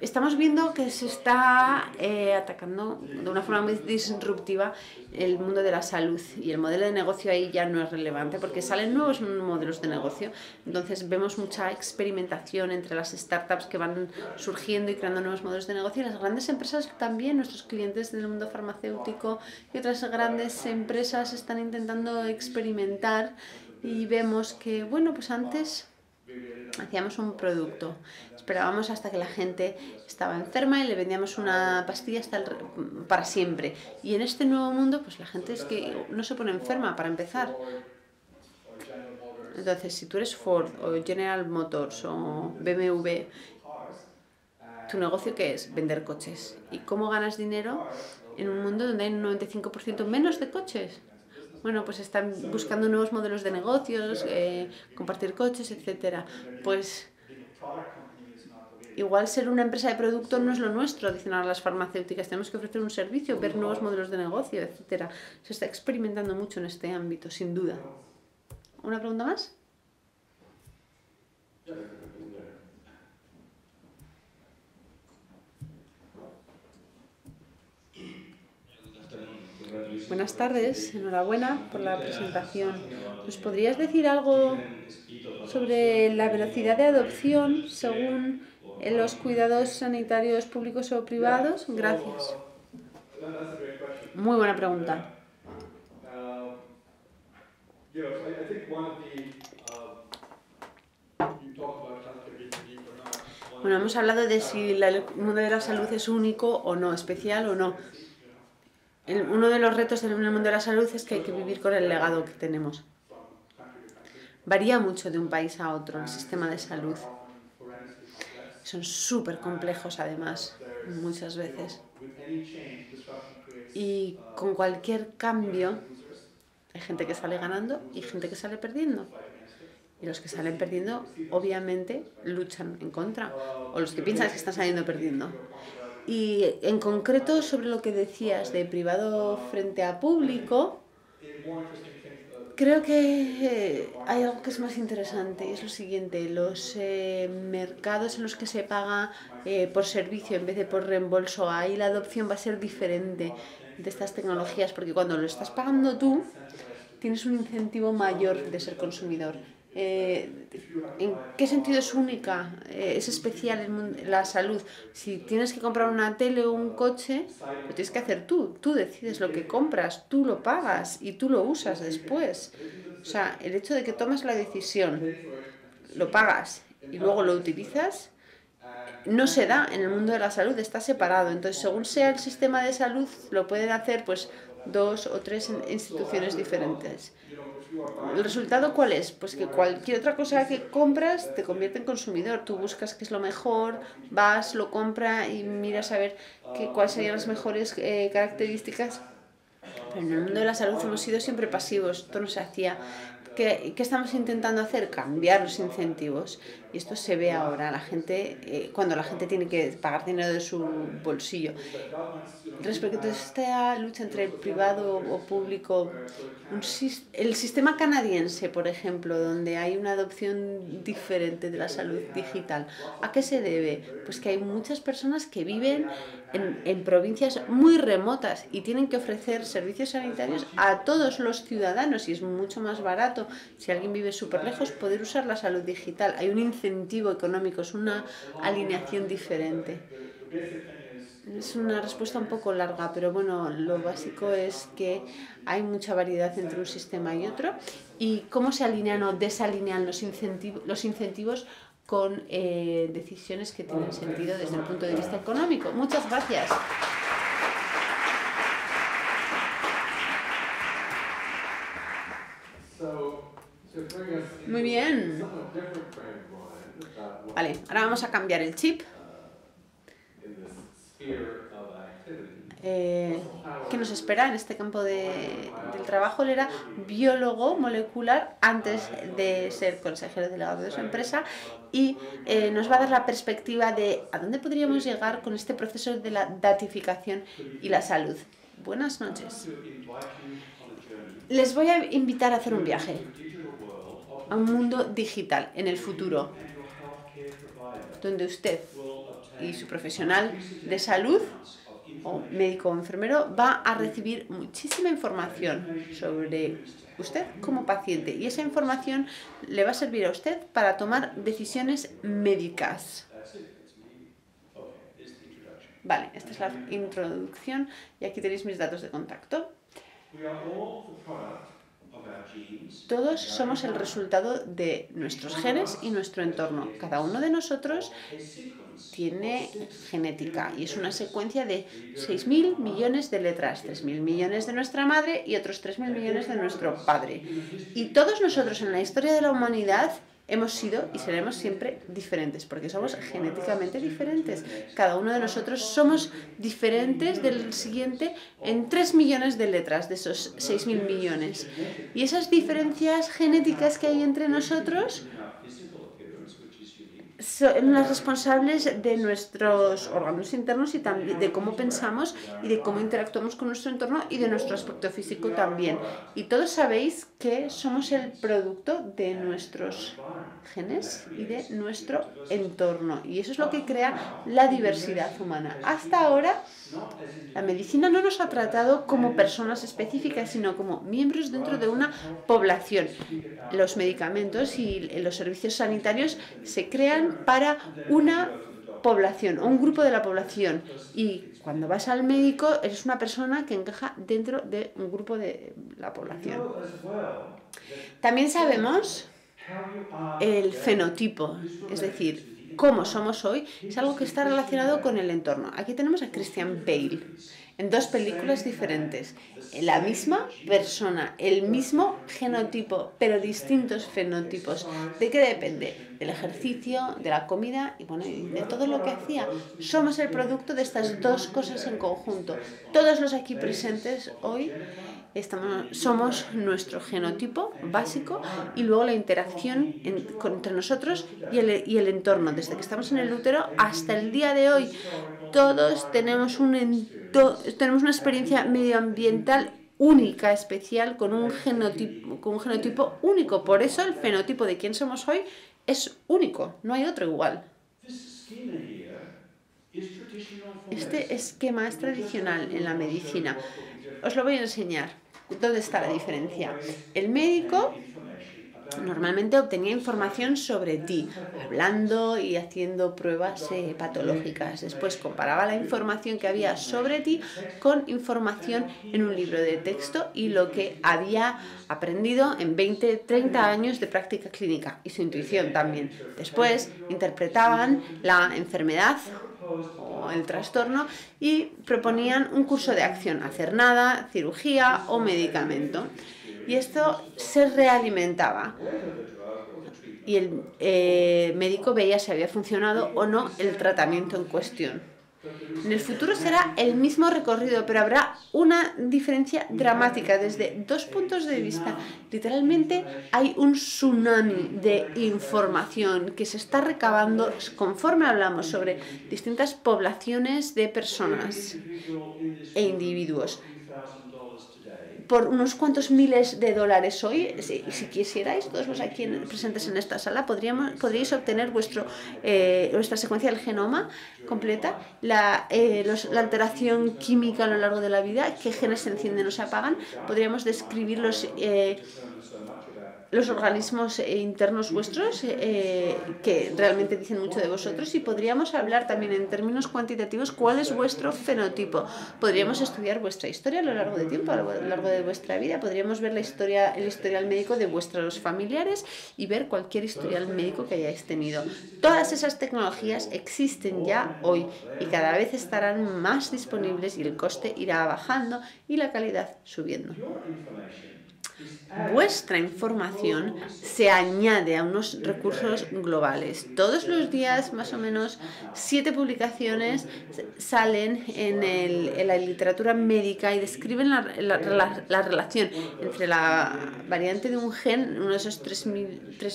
Estamos viendo que se está eh, atacando de una forma muy disruptiva el mundo de la salud y el modelo de negocio ahí ya no es relevante porque salen nuevos modelos de negocio. Entonces vemos mucha experimentación entre las startups que van surgiendo y creando nuevos modelos de negocio y las grandes empresas también, nuestros clientes del mundo farmacéutico y otras grandes empresas están intentando experimentar y vemos que, bueno, pues antes hacíamos un producto, esperábamos hasta que la gente estaba enferma y le vendíamos una pastilla hasta para siempre. Y en este nuevo mundo, pues la gente es que no se pone enferma para empezar. Entonces, si tú eres Ford o General Motors o BMW, ¿tu negocio qué es? Vender coches. ¿Y cómo ganas dinero en un mundo donde hay un 95% menos de coches? Bueno, pues están buscando nuevos modelos de negocios, eh, compartir coches, etcétera. Pues igual ser una empresa de producto no es lo nuestro, dicen ahora las farmacéuticas. Tenemos que ofrecer un servicio, ver nuevos modelos de negocio, etcétera. Se está experimentando mucho en este ámbito, sin duda. ¿Una pregunta más? Buenas tardes, enhorabuena por la presentación. ¿Nos podrías decir algo sobre la velocidad de adopción según los cuidados sanitarios públicos o privados? Gracias. Muy buena pregunta. Bueno, hemos hablado de si el mundo de la salud es único o no, especial o no uno de los retos en el mundo de la salud es que hay que vivir con el legado que tenemos. Varía mucho de un país a otro el sistema de salud. Son súper complejos además, muchas veces. Y con cualquier cambio hay gente que sale ganando y gente que sale perdiendo. Y los que salen perdiendo, obviamente, luchan en contra. O los que piensan que están saliendo perdiendo. Y en concreto sobre lo que decías de privado frente a público, creo que hay algo que es más interesante y es lo siguiente, los eh, mercados en los que se paga eh, por servicio en vez de por reembolso, ahí la adopción va a ser diferente de estas tecnologías porque cuando lo estás pagando tú, tienes un incentivo mayor de ser consumidor. Eh, ¿En qué sentido es única, eh, es especial en la salud? Si tienes que comprar una tele o un coche, lo tienes que hacer tú. Tú decides lo que compras, tú lo pagas y tú lo usas después. O sea, el hecho de que tomas la decisión, lo pagas y luego lo utilizas, no se da en el mundo de la salud, está separado. Entonces, según sea el sistema de salud, lo pueden hacer pues dos o tres instituciones diferentes. ¿El resultado cuál es? Pues que cualquier otra cosa que compras te convierte en consumidor. Tú buscas qué es lo mejor, vas, lo compras y miras a ver qué, cuáles serían las mejores eh, características. Pero en el mundo de la salud hemos sido siempre pasivos, esto no se hacía. ¿Qué, ¿Qué, estamos intentando hacer? Cambiar los incentivos. Y esto se ve ahora, la gente, eh, cuando la gente tiene que pagar dinero de su bolsillo. Respecto a esta lucha entre el privado o público, un, el sistema canadiense, por ejemplo, donde hay una adopción diferente de la salud digital, ¿a qué se debe? Pues que hay muchas personas que viven en, en, provincias muy remotas y tienen que ofrecer servicios sanitarios a todos los ciudadanos y es mucho más barato si alguien vive súper lejos poder usar la salud digital. Hay un incentivo económico, es una alineación diferente. Es una respuesta un poco larga, pero bueno, lo básico es que hay mucha variedad entre un sistema y otro y cómo se alinean o desalinean los, incentivos, los incentivos con eh, decisiones que tienen sentido desde el punto de vista económico. Muchas gracias. Muy bien. Vale, ahora vamos a cambiar el chip. Eh, ¿Qué nos espera en este campo de, del trabajo? Él era biólogo molecular antes de ser consejero delegado de su empresa y eh, nos va a dar la perspectiva de a dónde podríamos llegar con este proceso de la datificación y la salud. Buenas noches. Les voy a invitar a hacer un viaje a un mundo digital en el futuro, donde usted y su profesional de salud o médico o enfermero va a recibir muchísima información sobre usted como paciente y esa información le va a servir a usted para tomar decisiones médicas. Vale, esta es la introducción y aquí tenéis mis datos de contacto. Todos somos el resultado de nuestros genes y nuestro entorno. Cada uno de nosotros tiene genética y es una secuencia de 6.000 millones de letras, 3.000 millones de nuestra madre y otros 3.000 millones de nuestro padre. Y todos nosotros en la historia de la humanidad hemos sido y seremos siempre diferentes, porque somos genéticamente diferentes. Cada uno de nosotros somos diferentes del siguiente en 3 millones de letras de esos 6.000 millones. Y esas diferencias genéticas que hay entre nosotros son las responsables de nuestros órganos internos y también de cómo pensamos y de cómo interactuamos con nuestro entorno y de nuestro aspecto físico también. Y todos sabéis que somos el producto de nuestros genes y de nuestro entorno. Y eso es lo que crea la diversidad humana. Hasta ahora, la medicina no nos ha tratado como personas específicas, sino como miembros dentro de una población. Los medicamentos y los servicios sanitarios se crean para una población o un grupo de la población y cuando vas al médico eres una persona que encaja dentro de un grupo de la población. También sabemos el fenotipo, es decir, cómo somos hoy, es algo que está relacionado con el entorno. Aquí tenemos a Christian Bale en dos películas diferentes. La misma persona, el mismo genotipo, pero distintos fenotipos. ¿De qué depende? Del ejercicio, de la comida y bueno, de todo lo que hacía. Somos el producto de estas dos cosas en conjunto. Todos los aquí presentes hoy estamos, somos nuestro genotipo básico y luego la interacción entre nosotros y el, y el entorno. Desde que estamos en el útero hasta el día de hoy, todos tenemos un tenemos una experiencia medioambiental única, especial, con un, genotipo, con un genotipo único. Por eso el fenotipo de quién somos hoy es único, no hay otro igual. Este esquema es tradicional en la medicina. Os lo voy a enseñar. ¿Dónde está la diferencia? El médico normalmente obtenía información sobre ti, hablando y haciendo pruebas eh, patológicas. Después comparaba la información que había sobre ti con información en un libro de texto y lo que había aprendido en 20, 30 años de práctica clínica y su intuición también. Después interpretaban la enfermedad o el trastorno y proponían un curso de acción, hacer nada, cirugía o medicamento y esto se realimentaba. Y el eh, médico veía si había funcionado o no el tratamiento en cuestión. En el futuro será el mismo recorrido, pero habrá una diferencia dramática desde dos puntos de vista. Literalmente hay un tsunami de información que se está recabando conforme hablamos sobre distintas poblaciones de personas e individuos por unos cuantos miles de dólares hoy, si, si quisierais, todos los aquí presentes en esta sala, podríamos, podríais obtener vuestro, eh, vuestra secuencia del genoma completa, la, eh, la alteración química a lo largo de la vida, qué genes se encienden o se apagan, podríamos describir los... Eh, los organismos internos vuestros eh, que realmente dicen mucho de vosotros y podríamos hablar también en términos cuantitativos cuál es vuestro fenotipo. Podríamos estudiar vuestra historia a lo largo de tiempo, a lo largo de vuestra vida. Podríamos ver la historia, el historial médico de vuestros familiares y ver cualquier historial médico que hayáis tenido. Todas esas tecnologías existen ya hoy y cada vez estarán más disponibles y el coste irá bajando y la calidad subiendo vuestra información se añade a unos recursos globales. Todos los días, más o menos, siete publicaciones salen en, la literatura médica y describen la, relación entre la variante de un gen, uno de esos 3,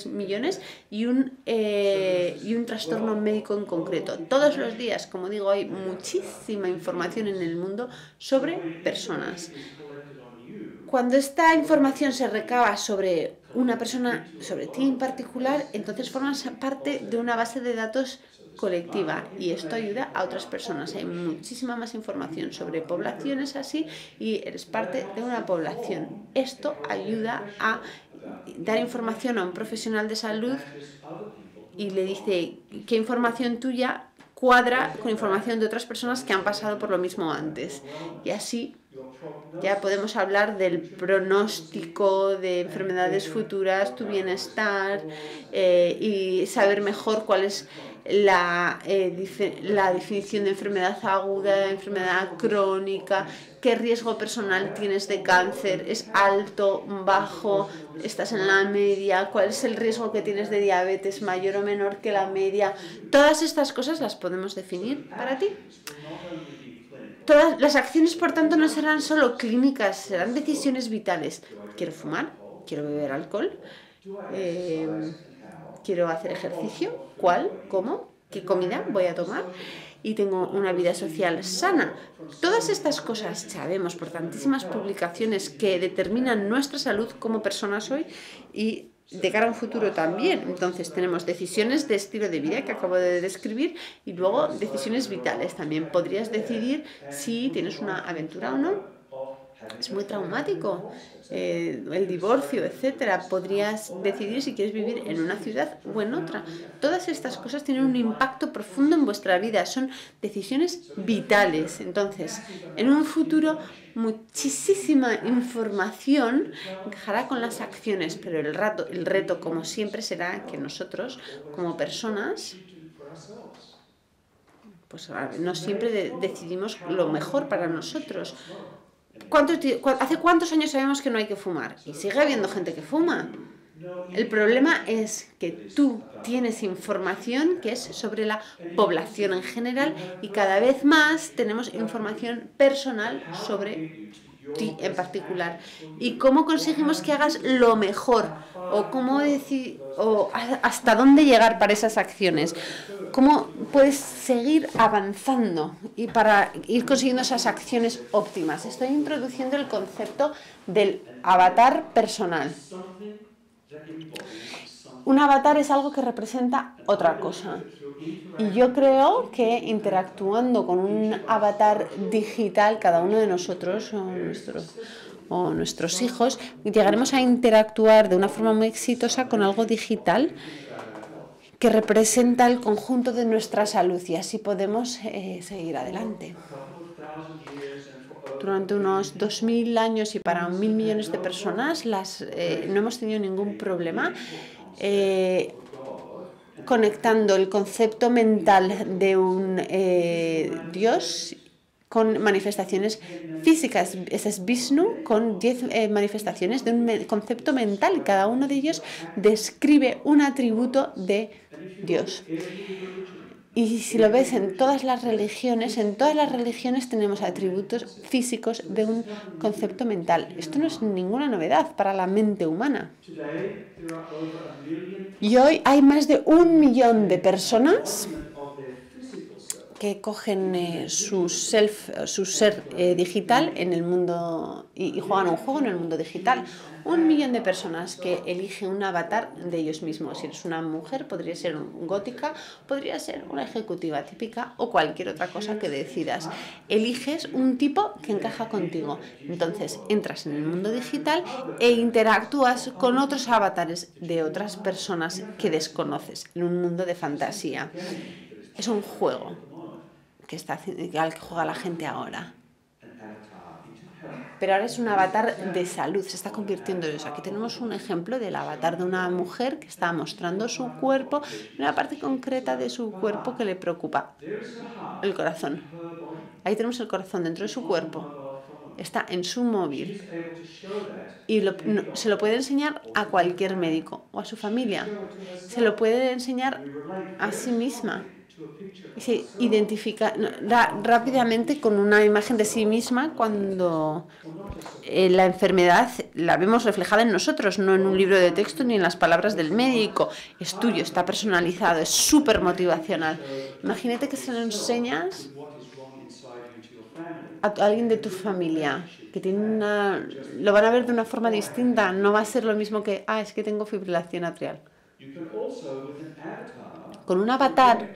millones, y un, eh, y un trastorno médico en concreto. Todos los días, como digo, hay muchísima información en el mundo sobre personas. Cuando esta información se recaba sobre una persona, sobre ti en particular, entonces formas parte de una base de datos colectiva y esto ayuda a otras personas. Hay muchísima más información sobre poblaciones así y eres parte de una población. Esto ayuda a dar información a un profesional de salud y le dice qué información tuya cuadra con información de otras personas que han pasado por lo mismo antes. Y así ya podemos hablar del pronóstico de enfermedades futuras, tu bienestar eh, y saber mejor cuál es la, eh, la definición de enfermedad aguda, enfermedad crónica, qué riesgo personal tienes de cáncer, es alto, bajo, estás en la media, cuál es el riesgo que tienes de diabetes, mayor o menor que la media. Todas estas cosas las podemos definir para ti. Todas las acciones, por tanto, no serán solo clínicas, serán decisiones vitales. Quiero fumar, quiero beber alcohol, eh, quiero hacer ejercicio, ¿cuál? ¿Cómo? ¿Qué comida voy a tomar? Y tengo una vida social sana. Todas estas cosas sabemos por tantísimas publicaciones que determinan nuestra salud como personas hoy y de cara a un futuro también. Entonces tenemos decisiones de estilo de vida que acabo de describir y luego decisiones vitales también. Podrías decidir si tienes una aventura o no. Es muy traumático eh, el divorcio, etcétera. Podrías decidir si quieres vivir en una ciudad o en otra. Todas estas cosas tienen un impacto profundo en vuestra vida. Son decisiones vitales. Entonces, en un futuro muchísima información encajará con las acciones, pero el, rato, el reto, como siempre, será que nosotros, como personas, pues no siempre decidimos lo mejor para nosotros. ¿Hace cuántos años sabemos que no hay que fumar? Y sigue habiendo gente que fuma. El problema es que tú tienes información que es sobre la población en general y cada vez más tenemos información personal sobre ti en particular. ¿Y cómo conseguimos que hagas lo mejor? ¿O, cómo decir, o hasta dónde llegar para esas acciones? ¿Cómo puedes seguir avanzando y para ir consiguiendo esas acciones óptimas? Estoy introduciendo el concepto del avatar personal. Un avatar es algo que representa otra cosa. Y yo creo que interactuando con un avatar digital, cada uno de nosotros o, o nuestros hijos, llegaremos a interactuar de una forma muy exitosa con algo digital que representa el conjunto de nuestra salud y así podemos eh, seguir adelante durante unos 2.000 años y para mil millones de personas las, eh, no hemos tenido ningún problema eh, conectando el concepto mental de un eh, dios con manifestaciones físicas. Ese es Vishnu con 10 manifestaciones de un concepto mental cada uno de ellos describe un atributo de Dios. Y si lo ves en todas las religiones, en todas las religiones tenemos atributos físicos de un concepto mental. Esto no es ninguna novedad para la mente humana. Y hoy hay más de un millón de personas que cogen eh, su, self, su ser eh, digital en el mundo y, juegan un juego en el mundo digital. Un millón de personas que eligen un avatar de ellos mismos. Si eres una mujer, podría ser un gótica, podría ser una ejecutiva típica o cualquier otra cosa que decidas. Eliges un tipo que encaja contigo. Entonces entras en el mundo digital e interactúas con otros avatares de otras personas que desconoces en un mundo de fantasía. Es un juego que está, al que juega la gente ahora pero ahora es un avatar de salud, se está convirtiendo en eso. Aquí tenemos un ejemplo del avatar de una mujer que está mostrando su cuerpo, una parte concreta de su cuerpo que le preocupa, el corazón. Ahí tenemos el corazón dentro de su cuerpo. Está en su móvil y se lo puede enseñar a cualquier médico o a su familia. Se lo puede enseñar a sí misma se identifica rápidamente con una imagen de sí misma cuando eh, la enfermedad la vemos reflejada en nosotros, no en un libro de texto ni en las palabras del médico. Es tuyo, está personalizado, es súper motivacional. Imagínate que se lo enseñas a alguien de tu familia que tiene una lo van a ver de una forma distinta no va a ser lo mismo que ah es que tengo fibrilación atrial con un avatar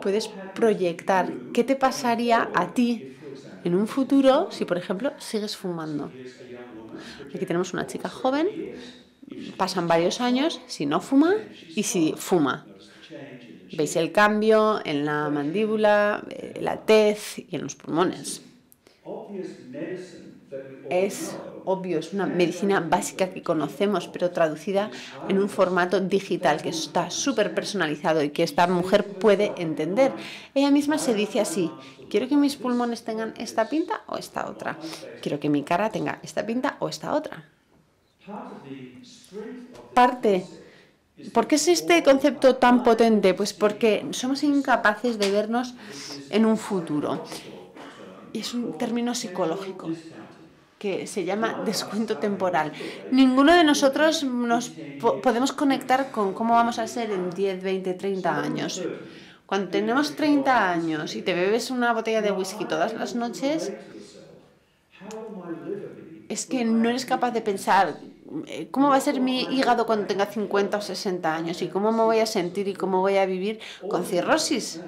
puedes proyectar qué te pasaría a ti en un futuro si, por ejemplo, sigues fumando. Aquí tenemos una chica joven, pasan varios años si no fuma y si fuma. Veis el cambio en la mandíbula, en eh, la tez y en los pulmones. Es obvio, es una medicina básica que conocemos, pero traducida en un formato digital que está súper personalizado y que esta mujer puede entender. Ella misma se dice así, quiero que mis pulmones tengan esta pinta o esta otra. Quiero que mi cara tenga esta pinta o esta otra. Parte ¿Por qué es este concepto tan potente? Pues porque somos incapaces de vernos en un futuro. Y es un término psicológico que se llama descuento temporal. Ninguno de nosotros nos podemos conectar con cómo vamos a ser en 10, 20, 30 años. Cuando tenemos 30 años y te bebes una botella de whisky todas las noches, es que no eres capaz de pensar eh, cómo va a ser mi hígado cuando tenga 50 o 60 años y cómo me voy a sentir y cómo voy a vivir con cirrosis.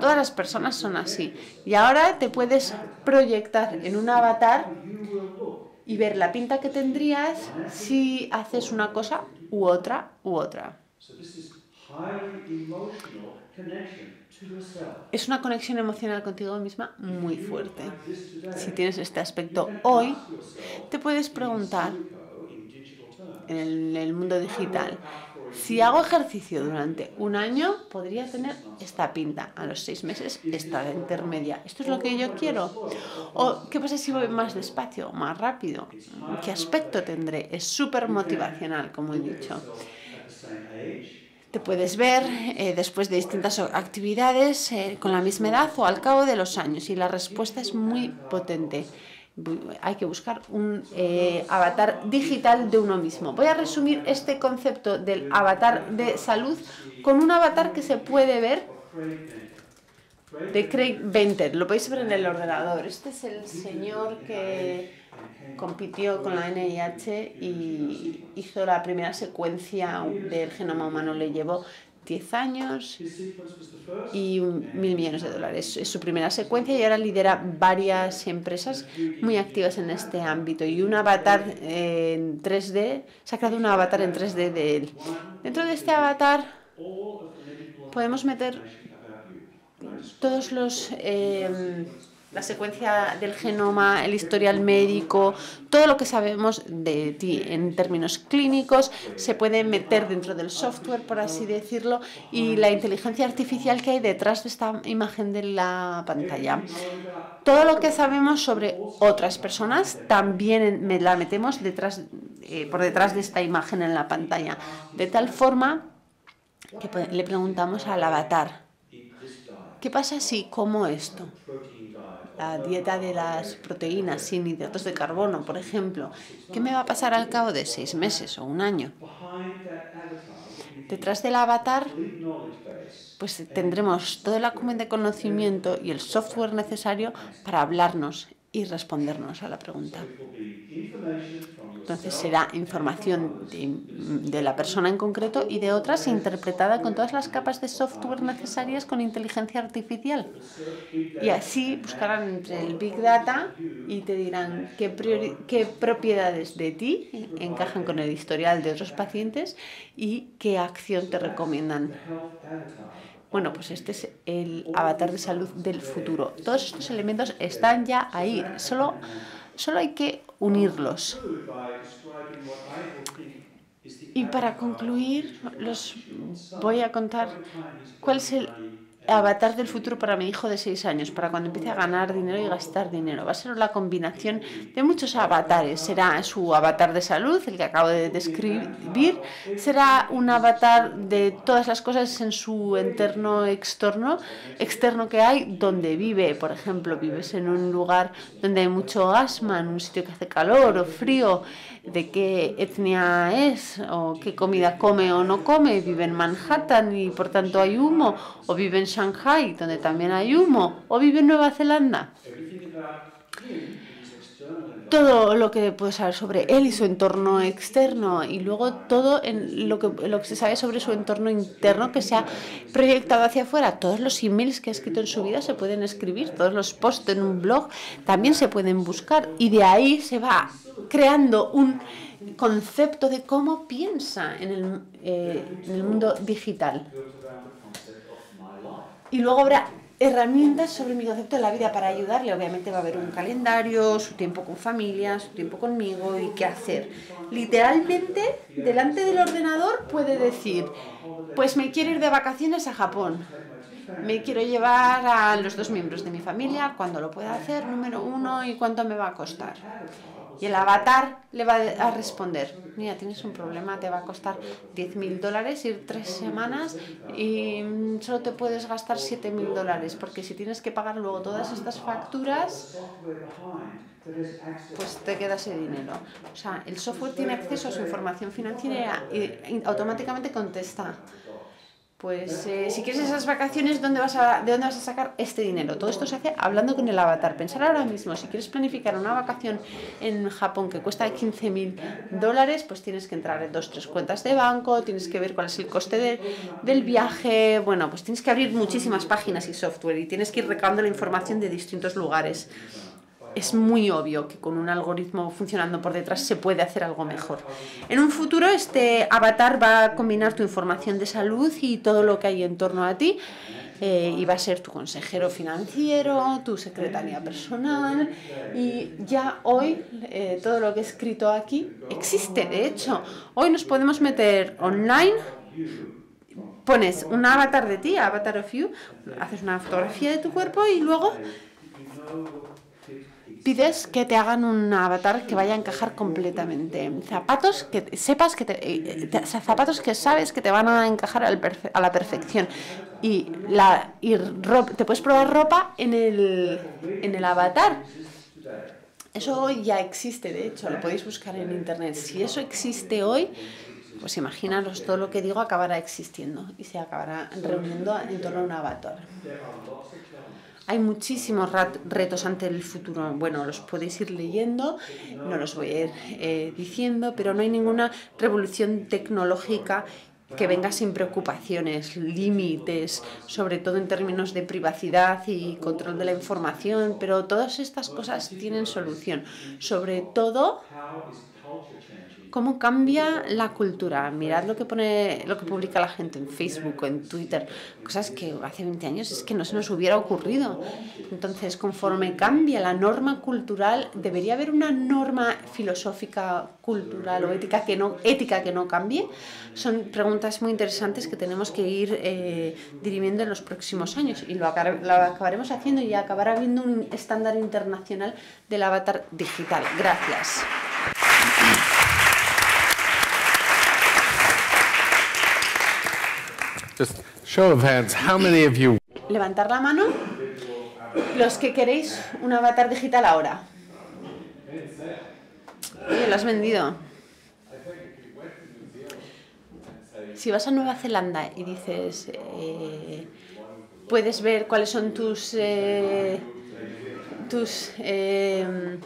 Todas las personas son así. Y ahora te puedes proyectar en un avatar y ver la pinta que tendrías si haces una cosa u otra u otra. Es una conexión emocional contigo misma muy fuerte. Si tienes este aspecto hoy, te puedes preguntar en el mundo digital, si hago ejercicio durante un año, podría tener esta pinta. A los seis meses, esta intermedia. ¿Esto es lo que yo quiero? ¿O qué pasa si voy más despacio, más rápido? ¿Qué aspecto tendré? Es súper motivacional, como he dicho. Te puedes ver eh, después de distintas actividades eh, con la misma edad o al cabo de los años y la respuesta es muy potente hay que buscar un eh, avatar digital de uno mismo. Voy a resumir este concepto del avatar de salud con un avatar que se puede ver de Craig Venter. Lo podéis ver en el ordenador. Este es el señor que compitió con la NIH y hizo la primera secuencia del genoma humano. Le llevó 10 años y mil millones de dólares. Es su primera secuencia y ahora lidera varias empresas muy activas en este ámbito. Y un avatar en 3D, se ha creado un avatar en 3D de él. Dentro de este avatar podemos meter todos los... Eh, la secuencia del genoma, el historial médico, todo lo que sabemos de ti en términos clínicos se puede meter dentro del software, por así decirlo, y la inteligencia artificial que hay detrás de esta imagen de la pantalla. Todo lo que sabemos sobre otras personas también la metemos detrás, eh, por detrás de esta imagen en la pantalla, de tal forma que le preguntamos al avatar, ¿qué pasa si como esto? La dieta de las proteínas sin hidratos de carbono, por ejemplo, ¿qué me va a pasar al cabo de seis meses o un año? Detrás del avatar pues tendremos todo el acumen de conocimiento y el software necesario para hablarnos y respondernos a la pregunta. Entonces será información de, la persona en concreto y de otras interpretada con todas las capas de software necesarias con inteligencia artificial. Y así buscarán entre el Big Data y te dirán qué, qué propiedades de ti encajan con el historial de otros pacientes y qué acción te recomiendan. Bueno, pues este es el avatar de salud del futuro. Todos estos elementos están ya ahí, solo, solo hay que unirlos. Y para concluir, los voy a contar cuál es el avatar del futuro para mi hijo de 6 años, para cuando empiece a ganar dinero y gastar dinero. Va a ser la combinación de muchos avatares. Será su avatar de salud, el que acabo de describir. Será un avatar de todas las cosas en su entorno externo, externo que hay, donde vive. Por ejemplo, vives en un lugar donde hay mucho asma, en un sitio que hace calor o frío de qué etnia es o qué comida come o no come, vive en Manhattan y por tanto hay humo, o vive en Shanghai donde también hay humo, o vive en Nueva Zelanda. Todo lo que puede saber sobre él y su entorno externo y luego todo en lo, que, lo que se sabe sobre su entorno interno que se ha proyectado hacia afuera. Todos los emails que ha escrito en su vida se pueden escribir, todos los posts en un blog también se pueden buscar y de ahí se va creando un concepto de cómo piensa en el, eh, en el mundo digital. Y luego habrá herramientas sobre mi concepto de la vida para ayudarle. Obviamente va a haber un calendario, su tiempo con familia, su tiempo conmigo y qué hacer. Literalmente, delante del ordenador puede decir, pues me quiero ir de vacaciones a Japón. Me quiero llevar a los dos miembros de mi familia, cuando lo pueda hacer, número uno, y cuánto me va a costar. Y el avatar le va a responder, mira, tienes un problema, te va a costar 10.000 dólares ir tres semanas y solo te puedes gastar 7.000 dólares, porque si tienes que pagar luego todas estas facturas, pues te queda ese dinero. O sea, el software tiene acceso a su información financiera y automáticamente contesta pues eh, si quieres esas vacaciones, ¿dónde vas a, ¿de dónde vas a sacar este dinero? Todo esto se hace hablando con el avatar. Pensar ahora mismo, si quieres planificar una vacación en Japón que cuesta 15 mil dólares, pues tienes que entrar en dos, tres cuentas de banco, tienes que ver cuál es el coste del viaje, bueno, pues tienes que abrir muchísimas páginas y software y tienes que ir recabando la información de distintos lugares es muy obvio que con un algoritmo funcionando por detrás se puede hacer algo mejor. En un futuro este avatar va a combinar tu información de salud y todo lo que hay en torno a ti eh, y va a ser tu consejero financiero, tu secretaria personal y ya hoy eh, todo lo que he escrito aquí existe. De hecho, hoy nos podemos meter online pones un avatar de ti, avatar of you, haces una fotografía de tu cuerpo y luego pides que te hagan un avatar que vaya a encajar completamente. Zapatos que sepas que te, eh, zapatos que sabes que te van a encajar a la perfección. Y, la, y te puedes probar ropa en el, en el avatar. Eso ya existe, de hecho, lo podéis buscar en internet. Si eso existe hoy, pues imaginaros todo lo que digo acabará existiendo y se acabará reuniendo en torno a un avatar. Hay muchísimos retos ante el futuro. Bueno, los podéis ir leyendo, no los voy a ir eh, diciendo, pero no hay ninguna revolución tecnológica que venga sin preocupaciones, límites, sobre todo en términos de privacidad y control de la información, pero todas estas cosas tienen solución. Sobre todo cómo cambia la cultura. Mirad lo que pone, lo que publica la gente en Facebook o en Twitter, cosas que hace 20 años es que no se nos hubiera ocurrido. Entonces, conforme cambia la norma cultural, debería haber una norma filosófica, cultural o ética que no, ética que no cambie. Son preguntas muy interesantes que tenemos que ir eh, dirimiendo en los próximos años y lo, lo acabaremos haciendo y acabará habiendo un estándar internacional del avatar digital. Gracias. Just show of hands, how many of you... Levantar la mano los que queréis un avatar digital ahora. Oye, lo has vendido. Si vas a Nueva Zelanda y dices, eh, puedes ver cuáles son tus, eh, tus eh,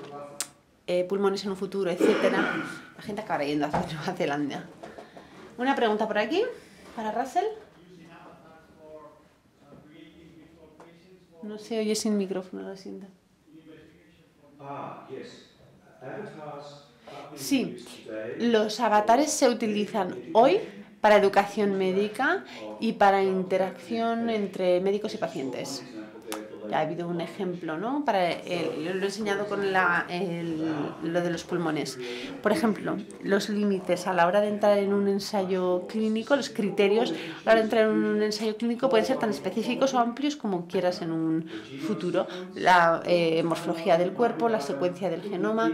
eh, pulmones en un futuro, etcétera, la gente acaba yendo a Nueva Zelanda. Una pregunta por aquí para Russell. No se oye sin micrófono, lo siento. Sí, los avatares se utilizan hoy para educación médica y para interacción entre médicos y pacientes. Ya ha habido un ejemplo, ¿no? Para lo he enseñado con la- lo de los pulmones. Por ejemplo, los límites a la hora de entrar en un ensayo clínico, los criterios a la hora de entrar en un ensayo clínico pueden ser tan específicos o amplios como quieras en un futuro. La eh, morfología del cuerpo, la secuencia del genoma,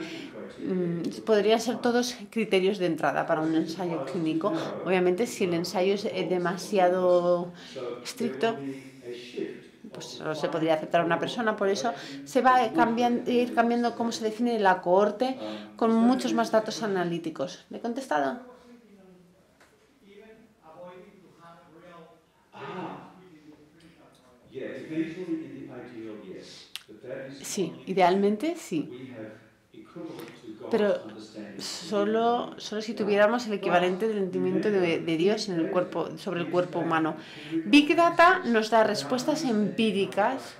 mm, podrían ser todos criterios de entrada para un ensayo clínico. Obviamente, si el ensayo es eh, demasiado estricto, pues no se podría aceptar a una persona, por eso se va a cambian- ir cambiando cómo se define la cohorte con muchos más datos analíticos. ¿Le he contestado? Sí, idealmente sí. Pero solo, solo si tuviéramos el equivalente del entendimiento de, de Dios en el cuerpo, sobre el cuerpo humano. Big Data nos da respuestas empíricas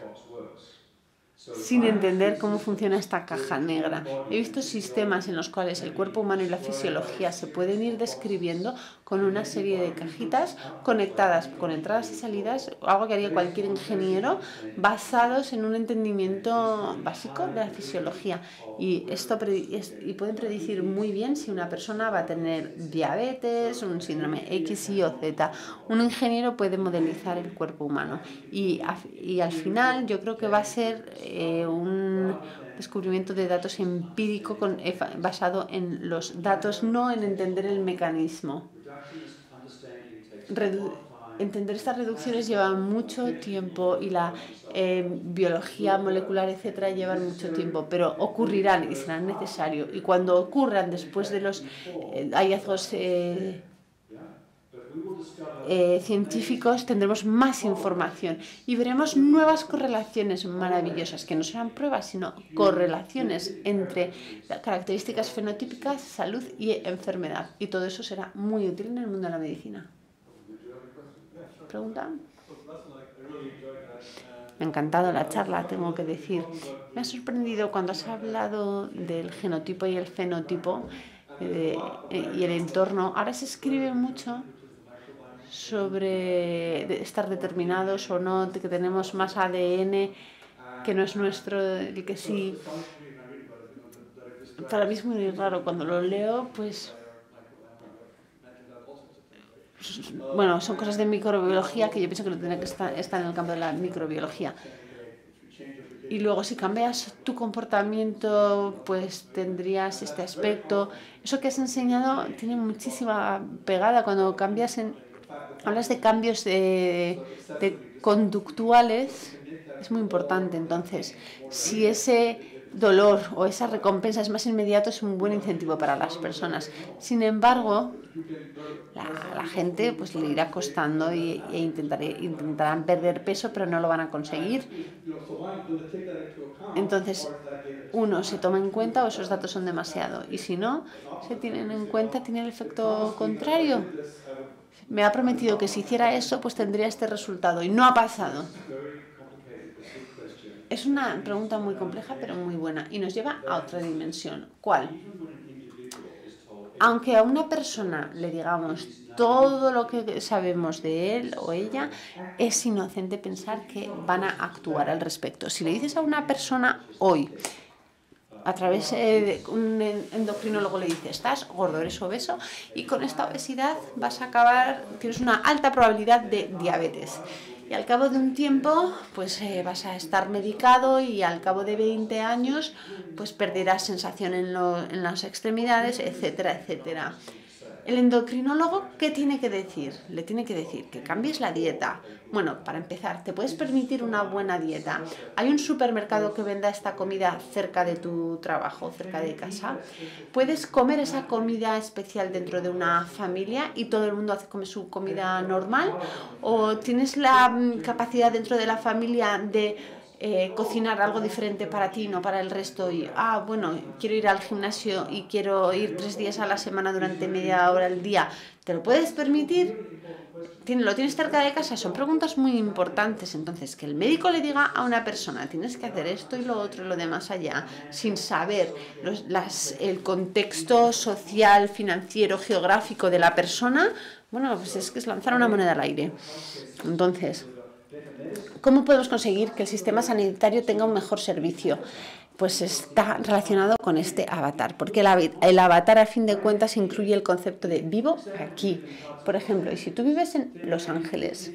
sin entender cómo funciona esta caja negra. He visto sistemas en los cuales el cuerpo humano y la fisiología se pueden ir describiendo con una serie de cajitas conectadas con entradas y salidas, algo que haría cualquier ingeniero, basados en un entendimiento básico de la fisiología. Y, esto y pueden predecir muy bien si una persona va a tener diabetes, un síndrome X, Y o Z. Un ingeniero puede modelizar el cuerpo humano. Y, al final yo creo que va a ser eh, un descubrimiento de datos empírico con, basado en los datos, no en entender el mecanismo. Entender estas reducciones lleva mucho tiempo y la eh, biología molecular, etcétera, llevan mucho tiempo, pero ocurrirán y serán necesarios. Y cuando ocurran después de los eh, hallazgos eh, eh, científicos tendremos más información y veremos nuevas correlaciones maravillosas, que no serán pruebas, sino correlaciones entre características fenotípicas, salud y enfermedad. Y todo eso será muy útil en el mundo de la medicina. Me ha encantado la charla, tengo que decir. Me ha sorprendido cuando has hablado del genotipo y el fenotipo eh, eh, y el entorno. Ahora se escribe mucho sobre estar determinados o no, que tenemos más ADN que no es nuestro, el que sí. Para mí es muy raro cuando lo leo, pues bueno, son cosas de microbiología que yo pienso que no tiene que estar, en el campo de la microbiología. Y luego si cambias tu comportamiento, pues tendrías este aspecto. Eso que has enseñado tiene muchísima pegada cuando cambias en... Hablas de cambios de conductuales, es muy importante. Entonces, si ese dolor o esa recompensa es más inmediato, es un buen incentivo para las personas. Sin embargo, la, la gente pues le irá costando y, e intentaré- intentarán perder peso, pero no lo van a conseguir. Entonces, uno se toma en cuenta o esos datos son demasiado. Y si no se tienen en cuenta, tiene el efecto contrario. Me ha prometido que si hiciera eso, pues tendría este resultado. Y no ha pasado. Es una pregunta muy compleja, pero muy buena. Y nos lleva a otra dimensión. ¿Cuál? Aunque a una persona le digamos todo lo que sabemos de él o ella, es inocente pensar que van a actuar al respecto. Si le dices a una persona hoy, a través eh, de un en- endocrinólogo le dice, estás gordo, eres obeso y con esta obesidad vas a acabar, tienes una alta probabilidad de diabetes. Y al cabo de un tiempo, pues eh, vas a estar medicado y al cabo de 20 años, pues perderás sensación en, lo- en las extremidades, etcétera, etcétera. El endocrinólogo, ¿qué tiene que decir? Le tiene que decir que cambies la dieta. Bueno, para empezar, ¿te puedes permitir una buena dieta? ¿Hay un supermercado que venda esta comida cerca de tu trabajo, cerca de casa? ¿Puedes comer esa comida especial dentro de una familia y todo el mundo hace come su comida normal? ¿O tienes la mm, capacidad dentro de la familia de eh, cocinar algo diferente para ti, no para el resto. Y, ah, bueno, quiero ir al gimnasio y quiero ir tres días a la semana durante media hora al día. ¿Te lo puedes permitir? ¿Lo tienes cerca de casa? Son preguntas muy importantes. Entonces, que el médico le diga a una persona, tienes que hacer esto y lo otro y lo demás allá, sin saber las, el contexto social, financiero, geográfico de la persona, bueno, pues es que es lanzar una moneda al aire. Entonces, ¿Cómo podemos conseguir que el sistema sanitario tenga un mejor servicio? Pues está relacionado con este avatar, porque el, avatar a fin de cuentas incluye el concepto de vivo aquí. Por ejemplo, y si tú vives en Los Ángeles,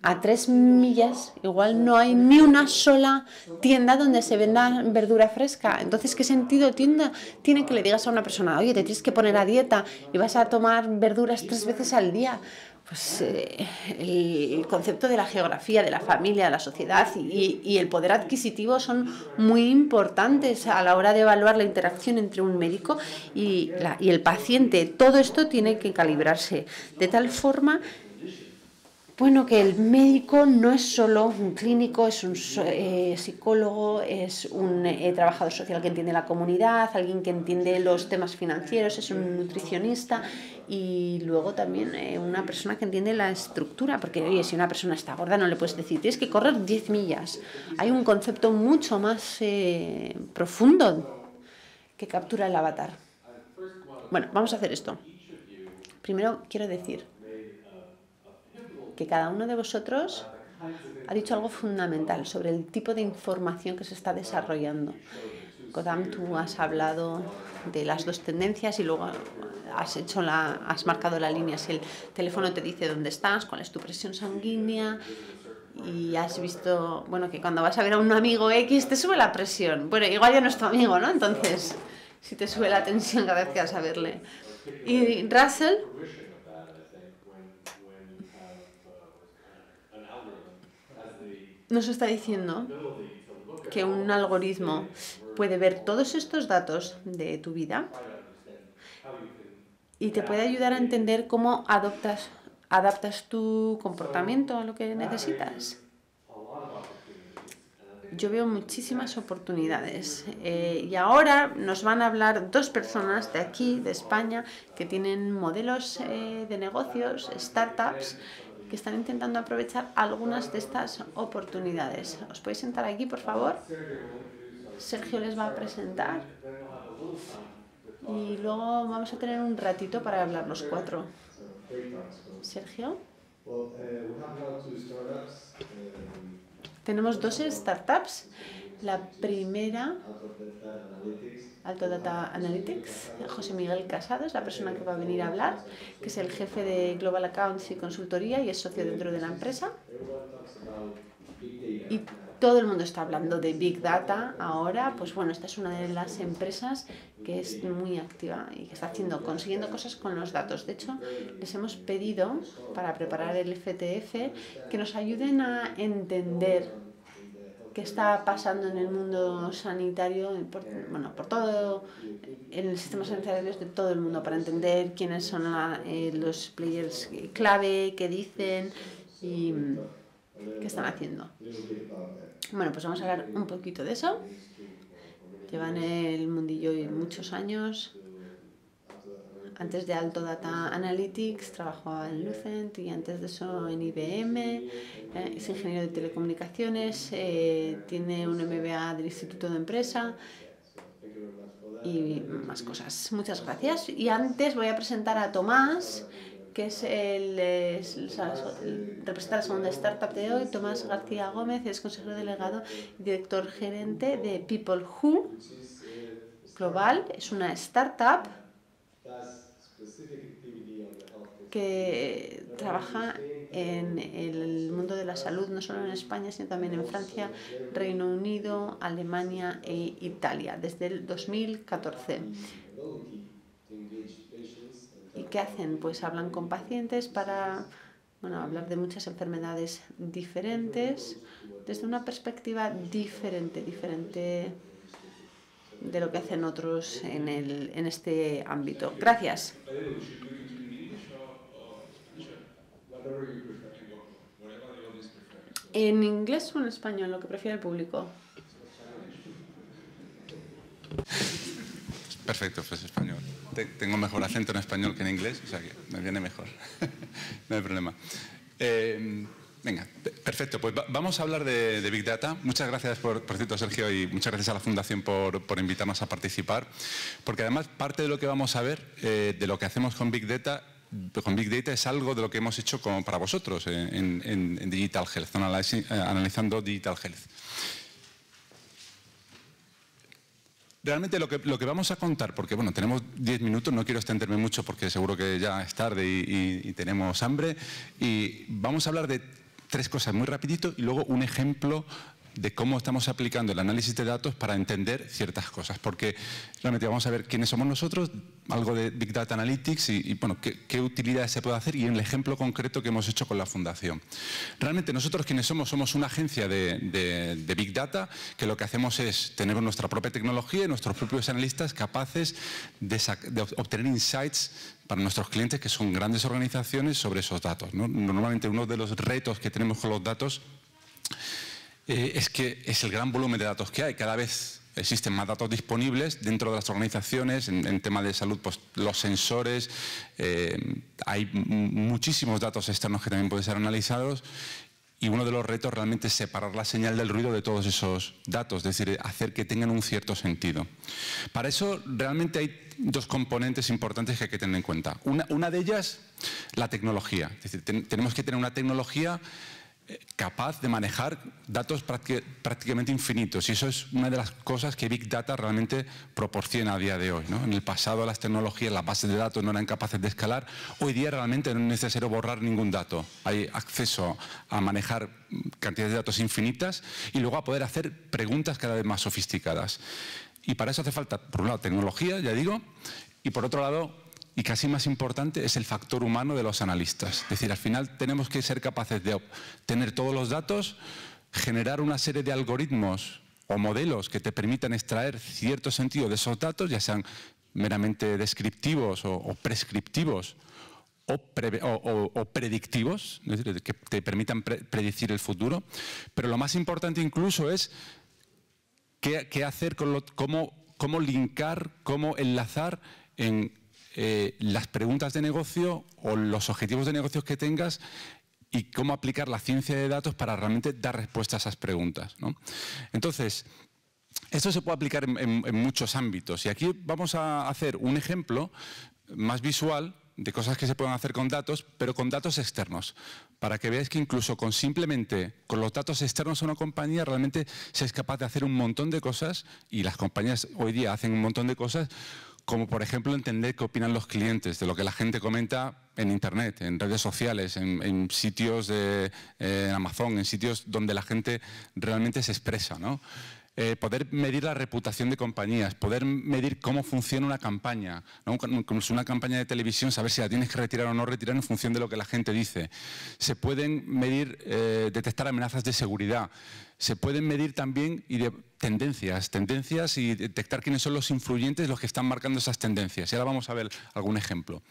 a tres millas igual no hay ni una sola tienda donde se venda verdura fresca. Entonces, ¿qué sentido tienda tiene que le digas a una persona, oye, te tienes que poner a dieta y vas a tomar verduras tres veces al día? Pues, eh, el concepto de la geografía, de la familia, de la sociedad y, el poder adquisitivo son muy importantes a la hora de evaluar la interacción entre un médico y, y el paciente. Todo esto tiene que calibrarse de tal forma bueno, que el médico no es solo un clínico, es un eh, psicólogo, es un eh, trabajador social que entiende la comunidad, alguien que entiende los temas financieros, es un nutricionista y luego también eh, una persona que entiende la estructura, porque oye, si una persona está gorda no le puedes decir, tienes que correr 10 millas. Hay un concepto mucho más profundo que captura el avatar. Bueno, vamos a hacer esto. Primero quiero decir que cada uno de vosotros ha dicho algo fundamental sobre el tipo de información que se está desarrollando. Godam, tú has hablado de las dos tendencias y luego has, hecho la, has marcado la línea. Si el teléfono te dice dónde estás, cuál es tu presión sanguínea, y has visto, bueno, que cuando vas a ver a un amigo X te sube la presión. Bueno, igual ya no es tu amigo, ¿no? Entonces, si te sube la tensión cada vez que vas a verle. Y Russell nos está diciendo que un algoritmo puede ver todos estos datos de tu vida y te puede ayudar a entender cómo adoptas, adaptas tu comportamiento a lo que necesitas. Yo veo muchísimas oportunidades eh, y ahora nos van a hablar dos personas de aquí, de España, que tienen modelos eh, de negocios, startups, que están intentando aprovechar algunas de estas oportunidades. ¿Os podéis sentar aquí, por favor? Sergio les va a presentar. Y luego vamos a tener un ratito para hablar los cuatro. Sergio. Tenemos dos startups. La primera Alto Data Analytics. José Miguel Casado es la persona que va a venir a hablar, que es el jefe de Global Accounts y Consultoría y es socio dentro de la empresa. Y todo el mundo está hablando de Big Data ahora, pues bueno, esta es una de las empresas que es muy activa y que está haciendo, consiguiendo cosas con los datos. De hecho, les hemos pedido para preparar el FTF que nos ayuden a entender qué está pasando en el mundo sanitario, por, bueno, por todo, en el sistema sanitario de todo el mundo, para entender quiénes son eh, los players clave, qué dicen y qué están haciendo. Bueno, pues vamos a hablar un poquito de eso. Llevan el mundillo muchos años, antes de Alto Data Analytics trabajaba en Lucent y antes de eso en IBM. Eh, es ingeniero de telecomunicaciones, eh, tiene un MBA del Instituto de Empresa y más cosas. Muchas gracias. Y antes voy a presentar a Tomás, que es el, representa la segunda startup de hoy. Tomás García Gómez es consejero delegado y director gerente de People Who Global. Es una startup que trabaja en el mundo de la salud, no solo en España, sino también en Francia, Reino Unido, Alemania e Italia, desde el 2014. ¿qué hacen? Pues hablan con pacientes para bueno, hablar de muchas enfermedades diferentes desde una perspectiva diferente, diferente de lo que hacen otros en, el, en este ámbito. Gracias. ¿En inglés o en español? Lo que prefiere el público. Perfecto, pues español. Tengo mejor acento en español que en inglés, o sea que me viene mejor. no hay problema. Eh, venga, perfecto. Pues vamos a hablar de, Big Data. Muchas gracias, por, por, cierto, Sergio, y muchas gracias a la Fundación por, por invitarnos a participar. Porque además, parte de lo que vamos a ver, eh, de lo que hacemos con Big Data, con Big Data es algo de lo que hemos hecho como para vosotros en, en Digital Health, eh, analizando Digital Health. Realmente lo que, lo que, vamos a contar, porque bueno, tenemos 10 minutos, no quiero extenderme mucho porque seguro que ya es tarde y, tenemos hambre, y vamos a hablar de tres cosas muy rapidito y luego un ejemplo de cómo estamos aplicando el análisis de datos para entender ciertas cosas, porque realmente vamos a ver quiénes somos nosotros, algo de Big Data Analytics y, bueno, qué, utilidades se puede hacer y en el ejemplo concreto que hemos hecho con la Fundación. Realmente nosotros quienes somos, somos una agencia de, Big Data que lo que hacemos es tener nuestra propia tecnología y nuestros propios analistas capaces de, obtener insights para nuestros clientes que son grandes organizaciones sobre esos datos. Normalmente uno de los retos que tenemos con los datos eh, es que es el gran volumen de datos que hay. Cada vez existen más datos disponibles dentro de las organizaciones, en, tema de salud, pues los sensores, eh, hay muchísimos datos externos que también pueden ser analizados y uno de los retos realmente es separar la señal del ruido de todos esos datos, es decir, hacer que tengan un cierto sentido. Para eso realmente hay dos componentes importantes que hay que tener en cuenta. Una, de ellas, la tecnología. Es decir, tenemos que tener una tecnología capaz de manejar datos prácticamente infinitos. Y eso es una de las cosas que Big Data realmente proporciona a día de hoy. En el pasado las tecnologías, las bases de datos no eran capaces de escalar. Hoy día realmente no es necesario borrar ningún dato. Hay acceso a manejar cantidades de datos infinitas y luego a poder hacer preguntas cada vez más sofisticadas. Y para eso hace falta, por un lado, tecnología, ya digo, y por otro lado, y casi más importante es el factor humano de los analistas. Es decir, al final tenemos que ser capaces de tener todos los datos, generar una serie de algoritmos o modelos que te permitan extraer cierto sentido de esos datos, ya sean meramente descriptivos o, prescriptivos o, predictivos, es decir, que te permitan predecir el futuro. Pero lo más importante incluso es qué, hacer con cómo, cómo linkar, cómo enlazar en eh, las preguntas de negocio o los objetivos de negocio que tengas y cómo aplicar la ciencia de datos para realmente dar respuesta a esas preguntas. Entonces, esto se puede aplicar en, muchos ámbitos y aquí vamos a hacer un ejemplo más visual de cosas que se pueden hacer con datos, pero con datos externos, para que veáis que incluso con simplemente con los datos externos a una compañía realmente se es capaz de hacer un montón de cosas y las compañías hoy día hacen un montón de cosas como por ejemplo entender qué opinan los clientes de lo que la gente comenta en Internet, en redes sociales, en, sitios de Amazon, en sitios donde la gente realmente se expresa. ¿no? Eh, poder medir la reputación de compañías, poder medir cómo funciona una campaña, como una campaña de televisión, saber si la tienes que retirar o no retirar en función de lo que la gente dice. Se pueden medir, eh, detectar amenazas de seguridad. Se pueden medir también y de tendencias, tendencias y detectar quiénes son los influyentes, los que están marcando esas tendencias. Y ahora vamos a ver algún ejemplo.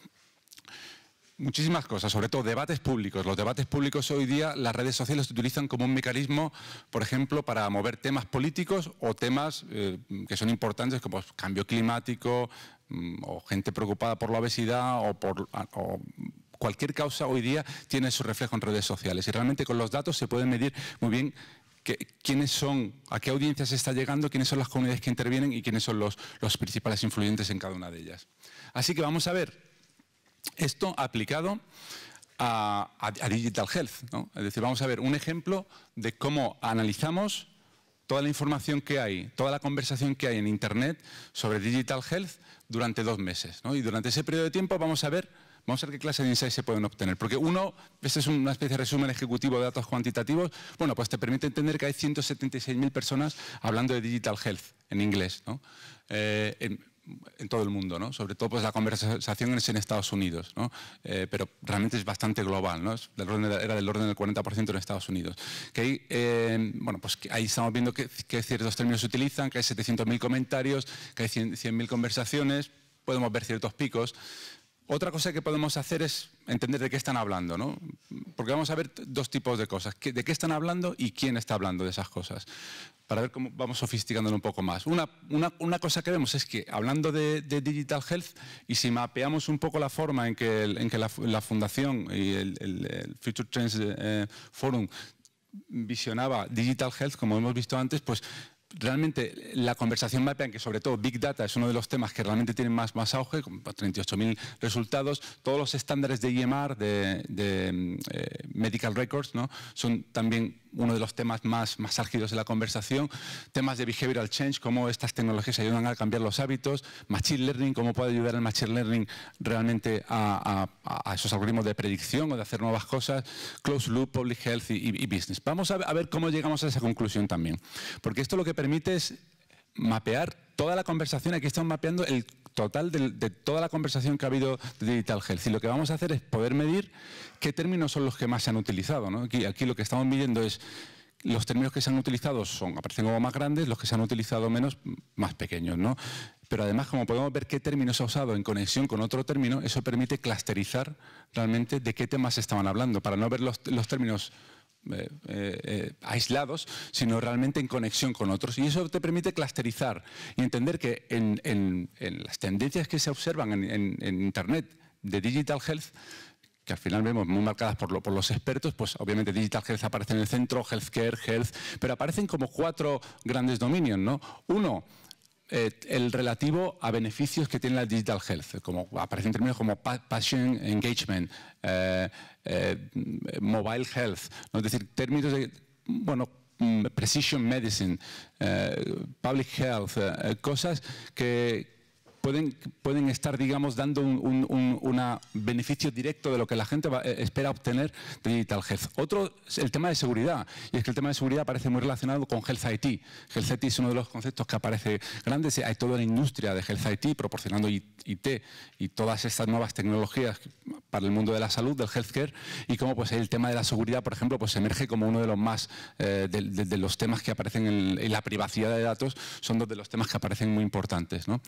Muchísimas cosas, sobre todo debates públicos. Los debates públicos hoy día, las redes sociales se utilizan como un mecanismo, por ejemplo, para mover temas políticos o temas eh, que son importantes como cambio climático mm, o gente preocupada por la obesidad o por cualquier causa hoy día tiene su reflejo en redes sociales. Y realmente con los datos se puede medir muy bien quiénes son, a qué audiencia se está llegando, quiénes son las comunidades que intervienen y quiénes son los, principales influyentes en cada una de ellas. Así que vamos a ver esto aplicado a, Digital Health. Es decir, vamos a ver un ejemplo de cómo analizamos toda la información que hay, toda la conversación que hay en Internet sobre Digital Health durante dos meses. Y durante ese periodo de tiempo vamos a ver Vamos a ver qué clase de insights se pueden obtener. Porque uno, este es una especie de resumen ejecutivo de datos cuantitativos, bueno, pues te permite entender que hay 176.000 personas hablando de digital health en inglés. ¿no? Eh, en todo el mundo, ¿no? Sobre todo pues la conversación es en Estados Unidos, ¿no? Eh, pero realmente es bastante global, ¿no? era del orden del 40% en Estados Unidos. Que ahí, eh, bueno, pues ahí estamos viendo que, ciertos términos se utilizan, que hay 700.000 comentarios, que hay 100.000 conversaciones, podemos ver ciertos picos. Otra cosa que podemos hacer es entender de qué están hablando, ¿no? Porque vamos a ver dos tipos de cosas, de qué están hablando y quién está hablando de esas cosas, para ver cómo vamos sofisticándolo un poco más. Una, cosa que vemos es que hablando de, Digital Health, y si mapeamos un poco la forma en que, en que la, Fundación y el, Future Trends eh, Forum visionaba Digital Health, como hemos visto antes, pues realmente la conversación mapea, que sobre todo Big Data es uno de los temas que realmente tienen más, más auge, con 38.000 resultados, todos los estándares de EMR, de, de eh, Medical Records, ¿no? son también uno de los temas más, más álgidos de la conversación, temas de behavioral change, cómo estas tecnologías ayudan a cambiar los hábitos, machine learning, cómo puede ayudar el machine learning realmente a, esos algoritmos de predicción o de hacer nuevas cosas, closed loop, public health y, business. Vamos a, ver cómo llegamos a esa conclusión también, porque esto lo que permite es mapear toda la conversación, aquí estamos mapeando el total de, toda la conversación que ha habido de Digital Health. Y lo que vamos a hacer es poder medir qué términos son los que más se han utilizado. Aquí, aquí lo que estamos midiendo es los términos que se han utilizado son, aparecen como más grandes, los que se han utilizado menos, más pequeños. ¿no? Pero además, como podemos ver qué término se ha usado en conexión con otro término, eso permite clusterizar realmente de qué temas estaban hablando, para no ver los, los términos eh, eh, aislados, sino realmente en conexión con otros. Y eso te permite clusterizar y entender que en, las tendencias que se observan en, Internet de Digital Health, que al final vemos muy marcadas por, por, los expertos, pues obviamente Digital Health aparece en el centro, Healthcare, Health, pero aparecen como cuatro grandes dominios, ¿no? Uno, eh, el relativo a beneficios que tiene la digital health, como aparecen términos como patient engagement, eh, eh, mobile health, ¿no? es decir, términos de, bueno, mm, precision medicine, public health, cosas que, pueden, estar, digamos, dando un, beneficio directo de lo que la gente eh, espera obtener de Digital Health. Otro es el tema de seguridad, y es que el tema de seguridad aparece muy relacionado con Health IT. Health IT es uno de los conceptos que aparece grande, hay toda la industria de Health IT proporcionando IT y todas estas nuevas tecnologías para el mundo de la salud, del healthcare, y cómo pues, el tema de la seguridad, por ejemplo, pues emerge como uno de los más, eh, de, los temas que aparecen en, en, la privacidad de datos, son dos de los temas que aparecen muy importantes. ¿no?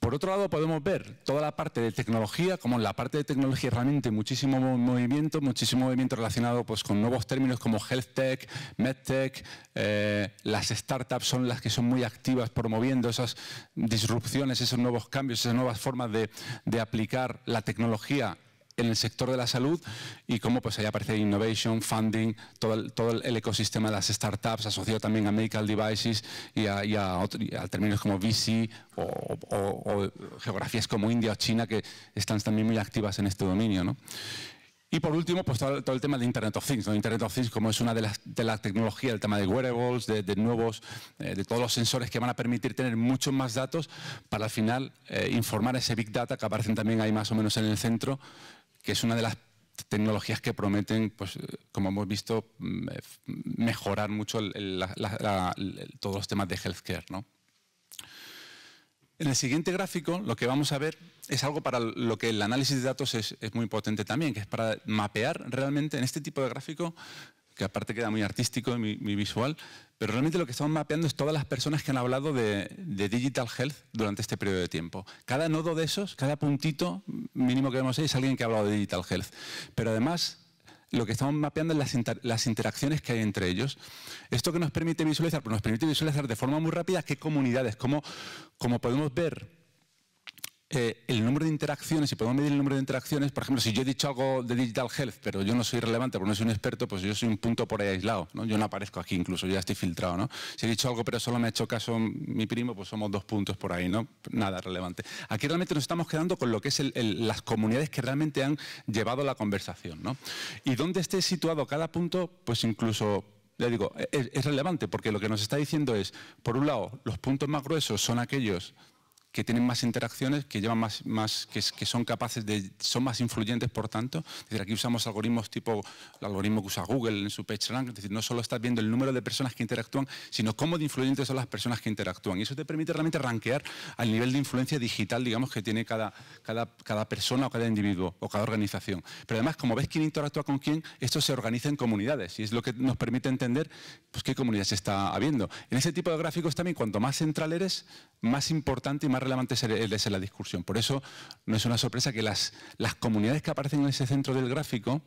Por otro lado, podemos ver toda la parte de tecnología, como en la parte de tecnología realmente muchísimo movimiento, muchísimo movimiento relacionado pues, con nuevos términos como health tech, medtech, eh, las startups son las que son muy activas promoviendo esas disrupciones, esos nuevos cambios, esas nuevas formas de, de aplicar la tecnología en el sector de la salud y cómo pues ahí aparece innovation, funding, todo el, todo el ecosistema de las startups asociado también a medical devices y a, términos como VC o, geografías como India o China que están también muy activas en este dominio. ¿no? Y por último, pues todo, el tema de Internet of Things. Internet of Things como es una de las de la tecnología, el tema de wearables, de, nuevos, eh, de todos los sensores que van a permitir tener muchos más datos para al final eh, informar ese Big Data que aparecen también ahí más o menos en el centro que es una de las tecnologías que prometen, pues, como hemos visto, mm, eh, mejorar mucho todos los temas de healthcare. ¿no? En el siguiente gráfico lo que vamos a ver es algo para lo que el análisis de datos es, es, muy potente también, que es para mapear realmente en este tipo de gráfico que aparte queda muy artístico, mi, visual, pero realmente lo que estamos mapeando es todas las personas que han hablado de, Digital Health durante este periodo de tiempo. Cada nodo de esos, cada puntito mínimo que vemos ahí es alguien que ha hablado de Digital Health. Pero además, lo que estamos mapeando es las, interacciones que hay entre ellos. Esto que nos permite visualizar, pues nos permite visualizar de forma muy rápida qué comunidades, cómo, cómo podemos ver eh, el número de interacciones, si podemos medir el número de interacciones, por ejemplo, si yo he dicho algo de Digital Health, pero yo no soy relevante porque no soy un experto, pues yo soy un punto por ahí aislado, ¿no? Yo no aparezco aquí incluso, ya estoy filtrado, ¿no? Si he dicho algo pero solo me ha hecho caso mi primo, pues somos dos puntos por ahí, ¿no? Nada relevante. Aquí realmente nos estamos quedando con lo que es las comunidades que realmente han llevado la conversación, ¿no? Y dónde esté situado cada punto, pues incluso ya digo, es, relevante porque lo que nos está diciendo es, por un lado, los puntos más gruesos son aquellos que tienen más interacciones, que llevan más, más que, son capaces de, son más influyentes, por tanto. Es decir, aquí usamos algoritmos tipo el algoritmo que usa Google en su PageRank, es decir, no solo estás viendo el número de personas que interactúan, sino cómo de influyentes son las personas que interactúan. Y eso te permite realmente rankear al nivel de influencia digital, digamos, que tiene cada, cada, cada persona o cada individuo o cada organización. Pero además, como ves quién interactúa con quién, esto se organiza en comunidades y es lo que nos permite entender pues, qué comunidades está habiendo. En ese tipo de gráficos también, cuanto más central eres, más importante y más relevante es la discusión. Por eso no es una sorpresa que las, las comunidades que aparecen en ese centro del gráfico,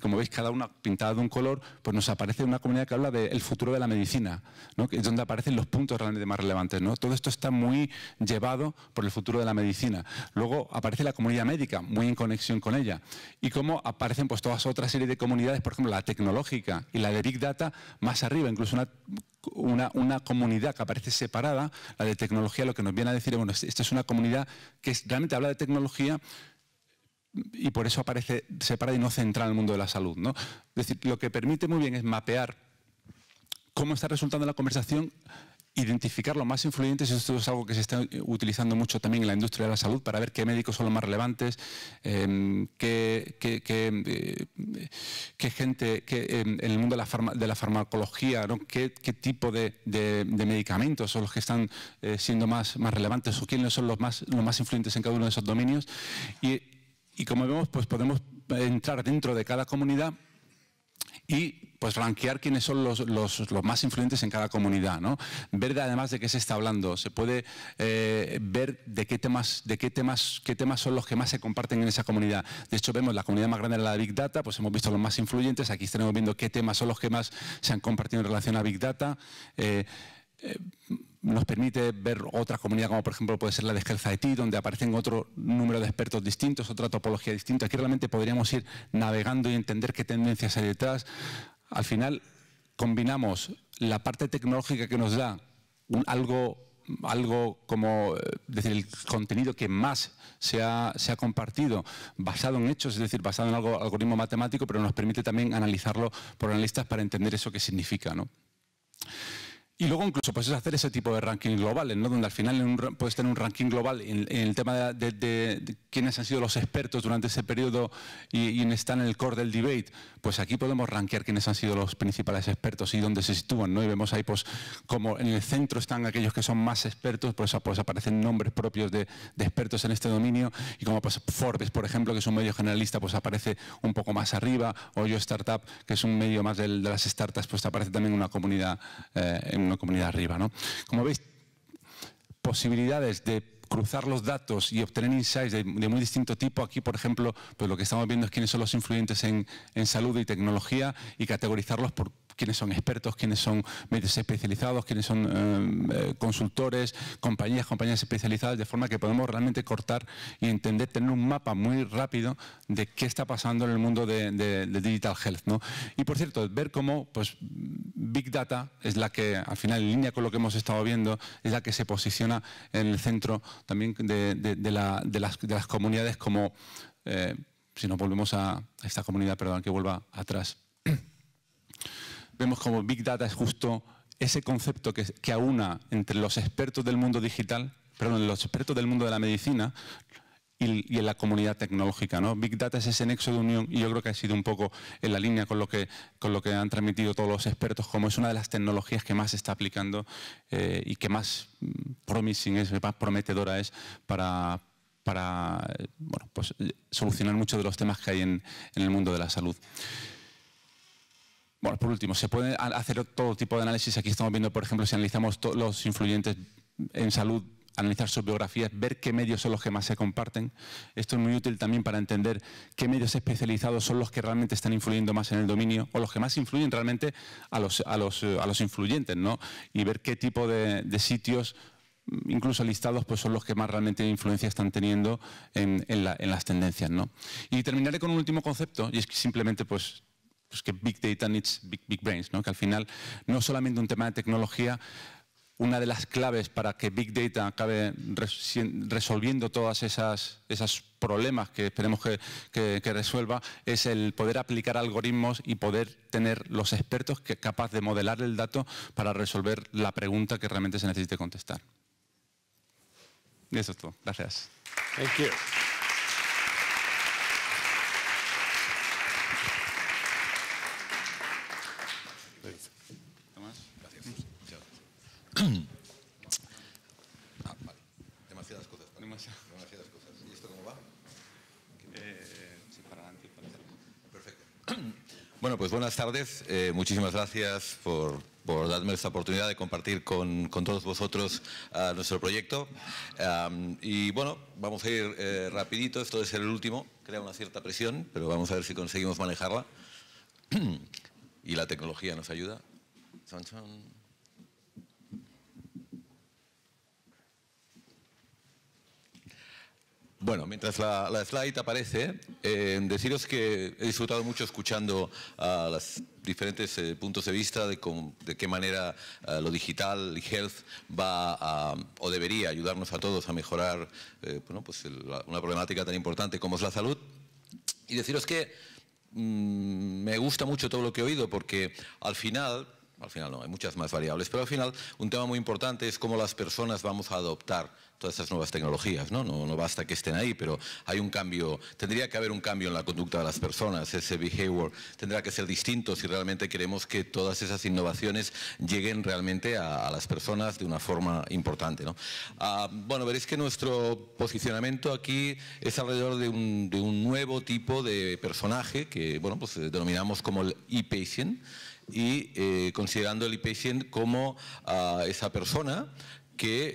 como veis cada una pintada de un color, pues nos aparece una comunidad que habla del futuro de la medicina, que es donde aparecen los puntos realmente más relevantes. Todo esto está muy llevado por el futuro de la medicina. Luego aparece la comunidad médica, muy en conexión con ella. Y cómo aparecen pues todas otra serie de comunidades, por ejemplo la tecnológica y la de Big Data, más arriba, incluso una una, una, comunidad que aparece separada, la de tecnología, lo que nos viene a decir, bueno, esta es una comunidad que realmente habla de tecnología y por eso aparece separada y no centrada en el mundo de la salud. ¿no? Es decir, lo que permite muy bien es mapear cómo está resultando la conversación identificar los más influyentes, esto es algo que se está utilizando mucho también en la industria de la salud para ver qué médicos son los más relevantes, em, qué, eh, qué, gente em, en el mundo de la, farmacología, qué, tipo de, medicamentos son los que están eh, siendo más, más relevantes o quiénes son los más, los más influyentes en cada uno de esos dominios. Y, y como vemos, pues podemos entrar dentro de cada comunidad y pues rankear quiénes son los, más influyentes en cada comunidad, ¿no? Ver además de qué se está hablando, se puede eh, ver de qué temas, de qué temas, qué temas son los que más se comparten en esa comunidad. De hecho, vemos la comunidad más grande de la Big Data, pues hemos visto los más influyentes, aquí estaremos viendo qué temas son los que más se han compartido en relación a Big Data. Eh, eh, nos permite ver otra comunidad, como por ejemplo puede ser la de Health IT, donde aparecen otro número de expertos distintos, otra topología distinta. Aquí realmente podríamos ir navegando y entender qué tendencias hay detrás. Al final combinamos la parte tecnológica que nos da algo algo como eh, decir, el contenido que más se ha, se ha, compartido basado en hechos, es decir, basado en algo, algoritmo matemático, pero nos permite también analizarlo por analistas para entender eso que significa. ¿no? Y luego incluso puedes hacer ese tipo de ranking globales, ¿no? donde al final puedes tener un ranking global en, el tema de, quiénes han sido los expertos durante ese periodo y, están en el core del debate. Pues aquí podemos rankear quiénes han sido los principales expertos y dónde se sitúan. ¿no? Y vemos ahí pues como en el centro están aquellos que son más expertos, pues, pues aparecen nombres propios de, expertos en este dominio y como pues Forbes, por ejemplo, que es un medio generalista, pues aparece un poco más arriba, o Yo Startup, que es un medio más de, las startups, pues aparece también una comunidad eh, una comunidad arriba. ¿no? Como veis, posibilidades de cruzar los datos y obtener insights de, muy distinto tipo. Aquí, por ejemplo, pues lo que estamos viendo es quiénes son los influyentes en, en salud y tecnología y categorizarlos por quiénes son expertos, quiénes son medios especializados, quiénes son eh, eh, consultores, compañías, compañías especializadas, de forma que podemos realmente cortar y entender, tener un mapa muy rápido de qué está pasando en el mundo de, Digital Health. ¿no? Y por cierto, ver cómo pues, Big Data es la que, al final, en línea con lo que hemos estado viendo, es la que se posiciona en el centro también de, las, comunidades como, eh, si nos volvemos a esta comunidad, perdón, que vuelva atrás vemos como Big Data es justo ese concepto que, que aúna entre los expertos del mundo digital, perdón, los expertos del mundo de la medicina y, en la comunidad tecnológica. ¿no? Big Data es ese nexo de unión y yo creo que ha sido un poco en la línea con lo que, con lo que han transmitido todos los expertos, como es una de las tecnologías que más se está aplicando eh, y que más promising es, más prometedora es para, para bueno, pues, solucionar muchos de los temas que hay en, en el mundo de la salud. Bueno, por último, se puede hacer todo tipo de análisis. Aquí estamos viendo, por ejemplo, si analizamos los influyentes en salud, analizar sus biografías, ver qué medios son los que más se comparten. Esto es muy útil también para entender qué medios especializados son los que realmente están influyendo más en el dominio o los que más influyen realmente a los, a los, a los influyentes, ¿no? Y ver qué tipo de, sitios incluso listados, pues son los que más realmente influencia están teniendo en, en, las tendencias. ¿no? Y terminaré con un último concepto, y es que simplemente pues, pues que Big Data needs Big, big Brains, ¿no? que al final no es solamente un tema de tecnología, una de las claves para que Big Data acabe resolviendo todos esos problemas que esperemos que, resuelva es el poder aplicar algoritmos y poder tener los expertos que capaz de modelar el dato para resolver la pregunta que realmente se necesite contestar. Y eso es todo. Gracias. Thank you. Ah, vale. Demasiadas cosas. para- Demasiado. Demasiadas cosas. ¿Y esto cómo va? Eh, sí, para adelante y para atrás. Perfecto. Bueno, pues buenas tardes. Eh, muchísimas gracias por, por darme esta oportunidad de compartir con, con todos vosotros ah, nuestro proyecto. Y bueno, vamos a ir eh, rapidito. Esto es el último. Crea una cierta presión, pero vamos a ver si conseguimos manejarla. y la tecnología nos ayuda. Bueno, mientras la, slide aparece, eh, deciros que he disfrutado mucho escuchando a los diferentes eh, puntos de vista de, cómo- de qué manera eh, lo digital y health va a, o debería ayudarnos a todos a mejorar bueno, pues una problemática tan importante como es la salud. Y deciros que mm, me gusta mucho todo lo que he oído porque al final, al final no, hay muchas más variables, pero al final un tema muy importante es cómo las personas vamos a adoptar todas estas nuevas tecnologías, ¿no? No, basta que estén ahí, pero hay un cambio, tendría que haber un cambio en la conducta de las personas, ese behavior tendrá que ser distinto si realmente queremos que todas esas innovaciones lleguen realmente a, las personas de una forma importante. Ah, bueno, veréis que nuestro posicionamiento aquí es alrededor de un, de un nuevo tipo de personaje que, bueno, pues eh, denominamos como el e-patient y eh, considerando el e-patient como ah, esa persona que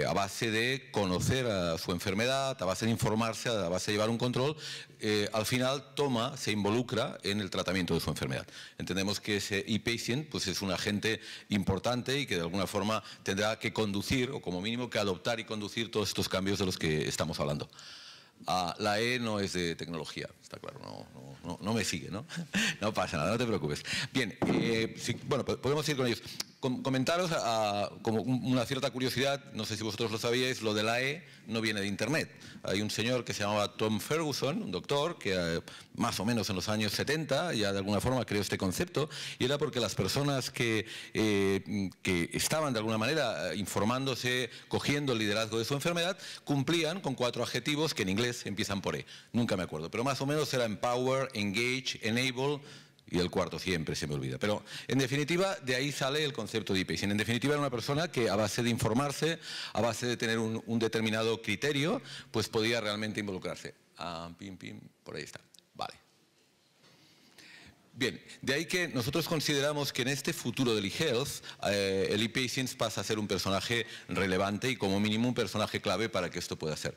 eh, a base de conocer a su enfermedad, a base de informarse, a base de llevar un control, eh, al final toma, se involucra en el tratamiento de su enfermedad. Entendemos que ese e-patient pues es un agente importante y que de alguna forma tendrá que conducir, o como mínimo que adoptar y conducir todos estos cambios de los que estamos hablando. Ah, la E no es de tecnología, está claro, no, no, me sigue, ¿no? No pasa nada, no te preocupes. Bien, eh, bueno, po- podemos ir con ellos. Com- comentaros como un- una cierta curiosidad, no sé si vosotros lo sabíais, lo de la E no viene de Internet. Hay un señor que se llamaba Tom Ferguson, un doctor, que eh, más o menos en los años 70 ya de alguna forma creó este concepto, y era porque las personas que, eh, que estaban de alguna manera informándose, cogiendo el liderazgo de su enfermedad, cumplían con cuatro adjetivos que en inglés empiezan por E. Nunca me acuerdo, pero más o menos era empower, engage, enable, y el cuarto siempre se me olvida. Pero en definitiva, de ahí sale el concepto de e-patient. En definitiva, era una persona que a base de informarse, a base de tener un, un determinado criterio, pues podía realmente involucrarse. Ah, pim, pim, por ahí está. Vale. Bien, de ahí que nosotros consideramos que en este futuro del eHealth, eh, el e-patient pasa a ser un personaje relevante y como mínimo un personaje clave para que esto pueda ser.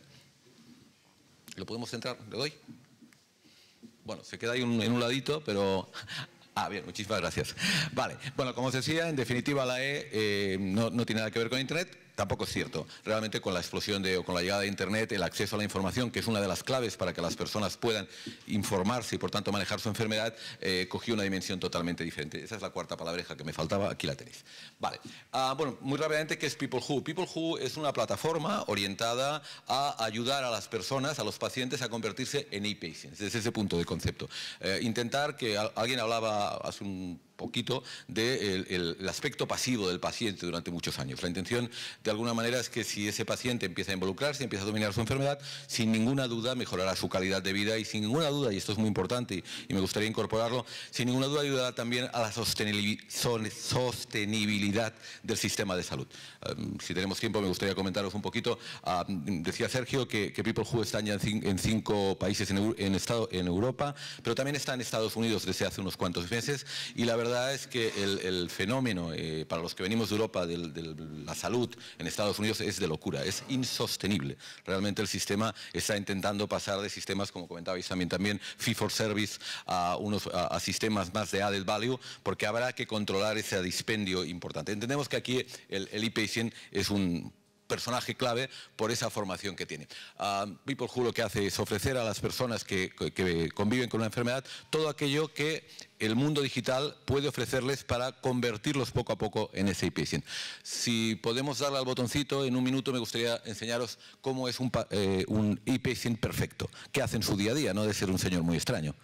¿Lo podemos centrar? ¿Le doy? Bueno, se queda ahí en un ladito, pero... Ah, bien, muchísimas gracias. Vale, bueno, como os decía, en definitiva la E eh, no, no tiene nada que ver con Internet, tampoco es cierto. Realmente con la explosión de, o con la llegada de Internet, el acceso a la información, que es una de las claves para que las personas puedan informarse y por tanto manejar su enfermedad, eh, cogió una dimensión totalmente diferente. Esa es la cuarta palabreja que me faltaba, aquí la tenéis. Vale, Ah, bueno, muy rápidamente, ¿qué es People Who? People Who es una plataforma orientada a ayudar a las personas, a los pacientes, a convertirse en e-patients, desde ese punto de concepto. Eh, intentar que al- alguien hablaba hace un poquito del el, el aspecto pasivo del paciente durante muchos años. La intención, de alguna manera, es que si ese paciente empieza a involucrarse, empieza a dominar su enfermedad, sin ninguna duda mejorará su calidad de vida y sin ninguna duda, y esto es muy importante y, me gustaría incorporarlo, sin ninguna duda ayudará también a la sostenibilidad del sistema de salud. Um, si tenemos tiempo, me gustaría comentaros un poquito. Ah, decía Sergio que, que People Who están ya en, cin- en cinco países en estado, en Europa, pero también está en Estados Unidos desde hace unos cuantos meses y la verdad es que el, el fenómeno, eh, para los que venimos de Europa, de la salud en Estados Unidos es de locura, es insostenible. Realmente el sistema está intentando pasar de sistemas, como comentabais también, también fee for service a, unos, a, a sistemas más de added value, porque habrá que controlar ese dispendio importante. Entendemos que aquí el, el e-patient es un personaje clave por esa formación que tiene. Ah, People Who lo que hace es ofrecer a las personas que, conviven con una enfermedad todo aquello que el mundo digital puede ofrecerles para convertirlos poco a poco en ese e-patient. Si podemos darle al botoncito, en un minuto me gustaría enseñaros cómo es un, eh, un e-patient perfecto, qué hace en su día a día, no de ser un señor muy extraño.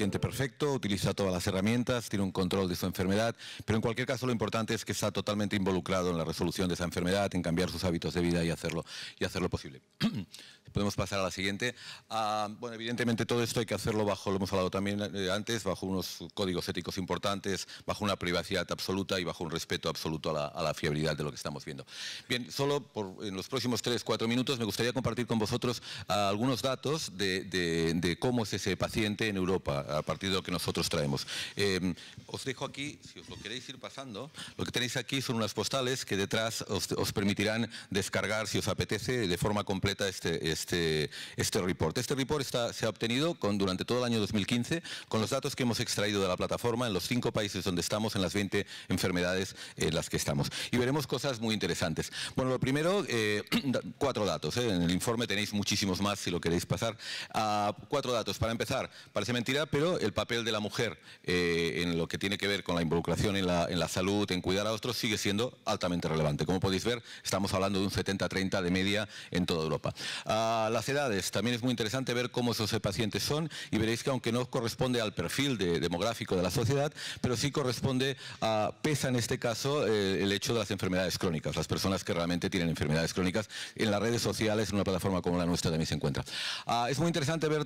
Paciente perfecto, utiliza todas las herramientas, tiene un control de su enfermedad, pero en cualquier caso lo importante es que está totalmente involucrado en la resolución de esa enfermedad, en cambiar sus hábitos de vida y hacerlo, y hacerlo posible. Podemos pasar a la siguiente. Ah, bueno, evidentemente todo esto hay que hacerlo bajo, lo hemos hablado también eh, antes, bajo unos códigos éticos importantes, bajo una privacidad absoluta y bajo un respeto absoluto a la, fiabilidad de lo que estamos viendo. Bien, solo por, en los próximos tres, cuatro minutos me gustaría compartir con vosotros ah, algunos datos de, cómo es ese paciente en Europa a partir de lo que nosotros traemos. Em, os dejo aquí, si os lo queréis ir pasando, lo que tenéis aquí son unas postales que detrás os, permitirán descargar, si os apetece, de forma completa este, este, este report. Este report está, se ha obtenido con, durante todo el año 2015 con los datos que hemos extraído de la plataforma en los cinco países donde estamos, en las 20 enfermedades en las que estamos. Y veremos cosas muy interesantes. Bueno, lo primero, eh, cuatro datos. ¿eh? En el informe tenéis muchísimos más si lo queréis pasar. Ah, cuatro datos. Para empezar, parece mentira, pero el papel de la mujer eh, en lo que tiene que ver con la involucración en la, en la salud, en cuidar a otros, sigue siendo altamente relevante. Como podéis ver, estamos hablando de un 70-30 de media en toda Europa. Ah, las edades, también es muy interesante ver cómo esos pacientes son y veréis que aunque no corresponde al perfil demográfico de la sociedad, pero sí corresponde a, pesa en este caso eh, el hecho de las enfermedades crónicas, las personas que realmente tienen enfermedades crónicas en las redes sociales, en una plataforma como la nuestra también se encuentra. Ah, es muy interesante ver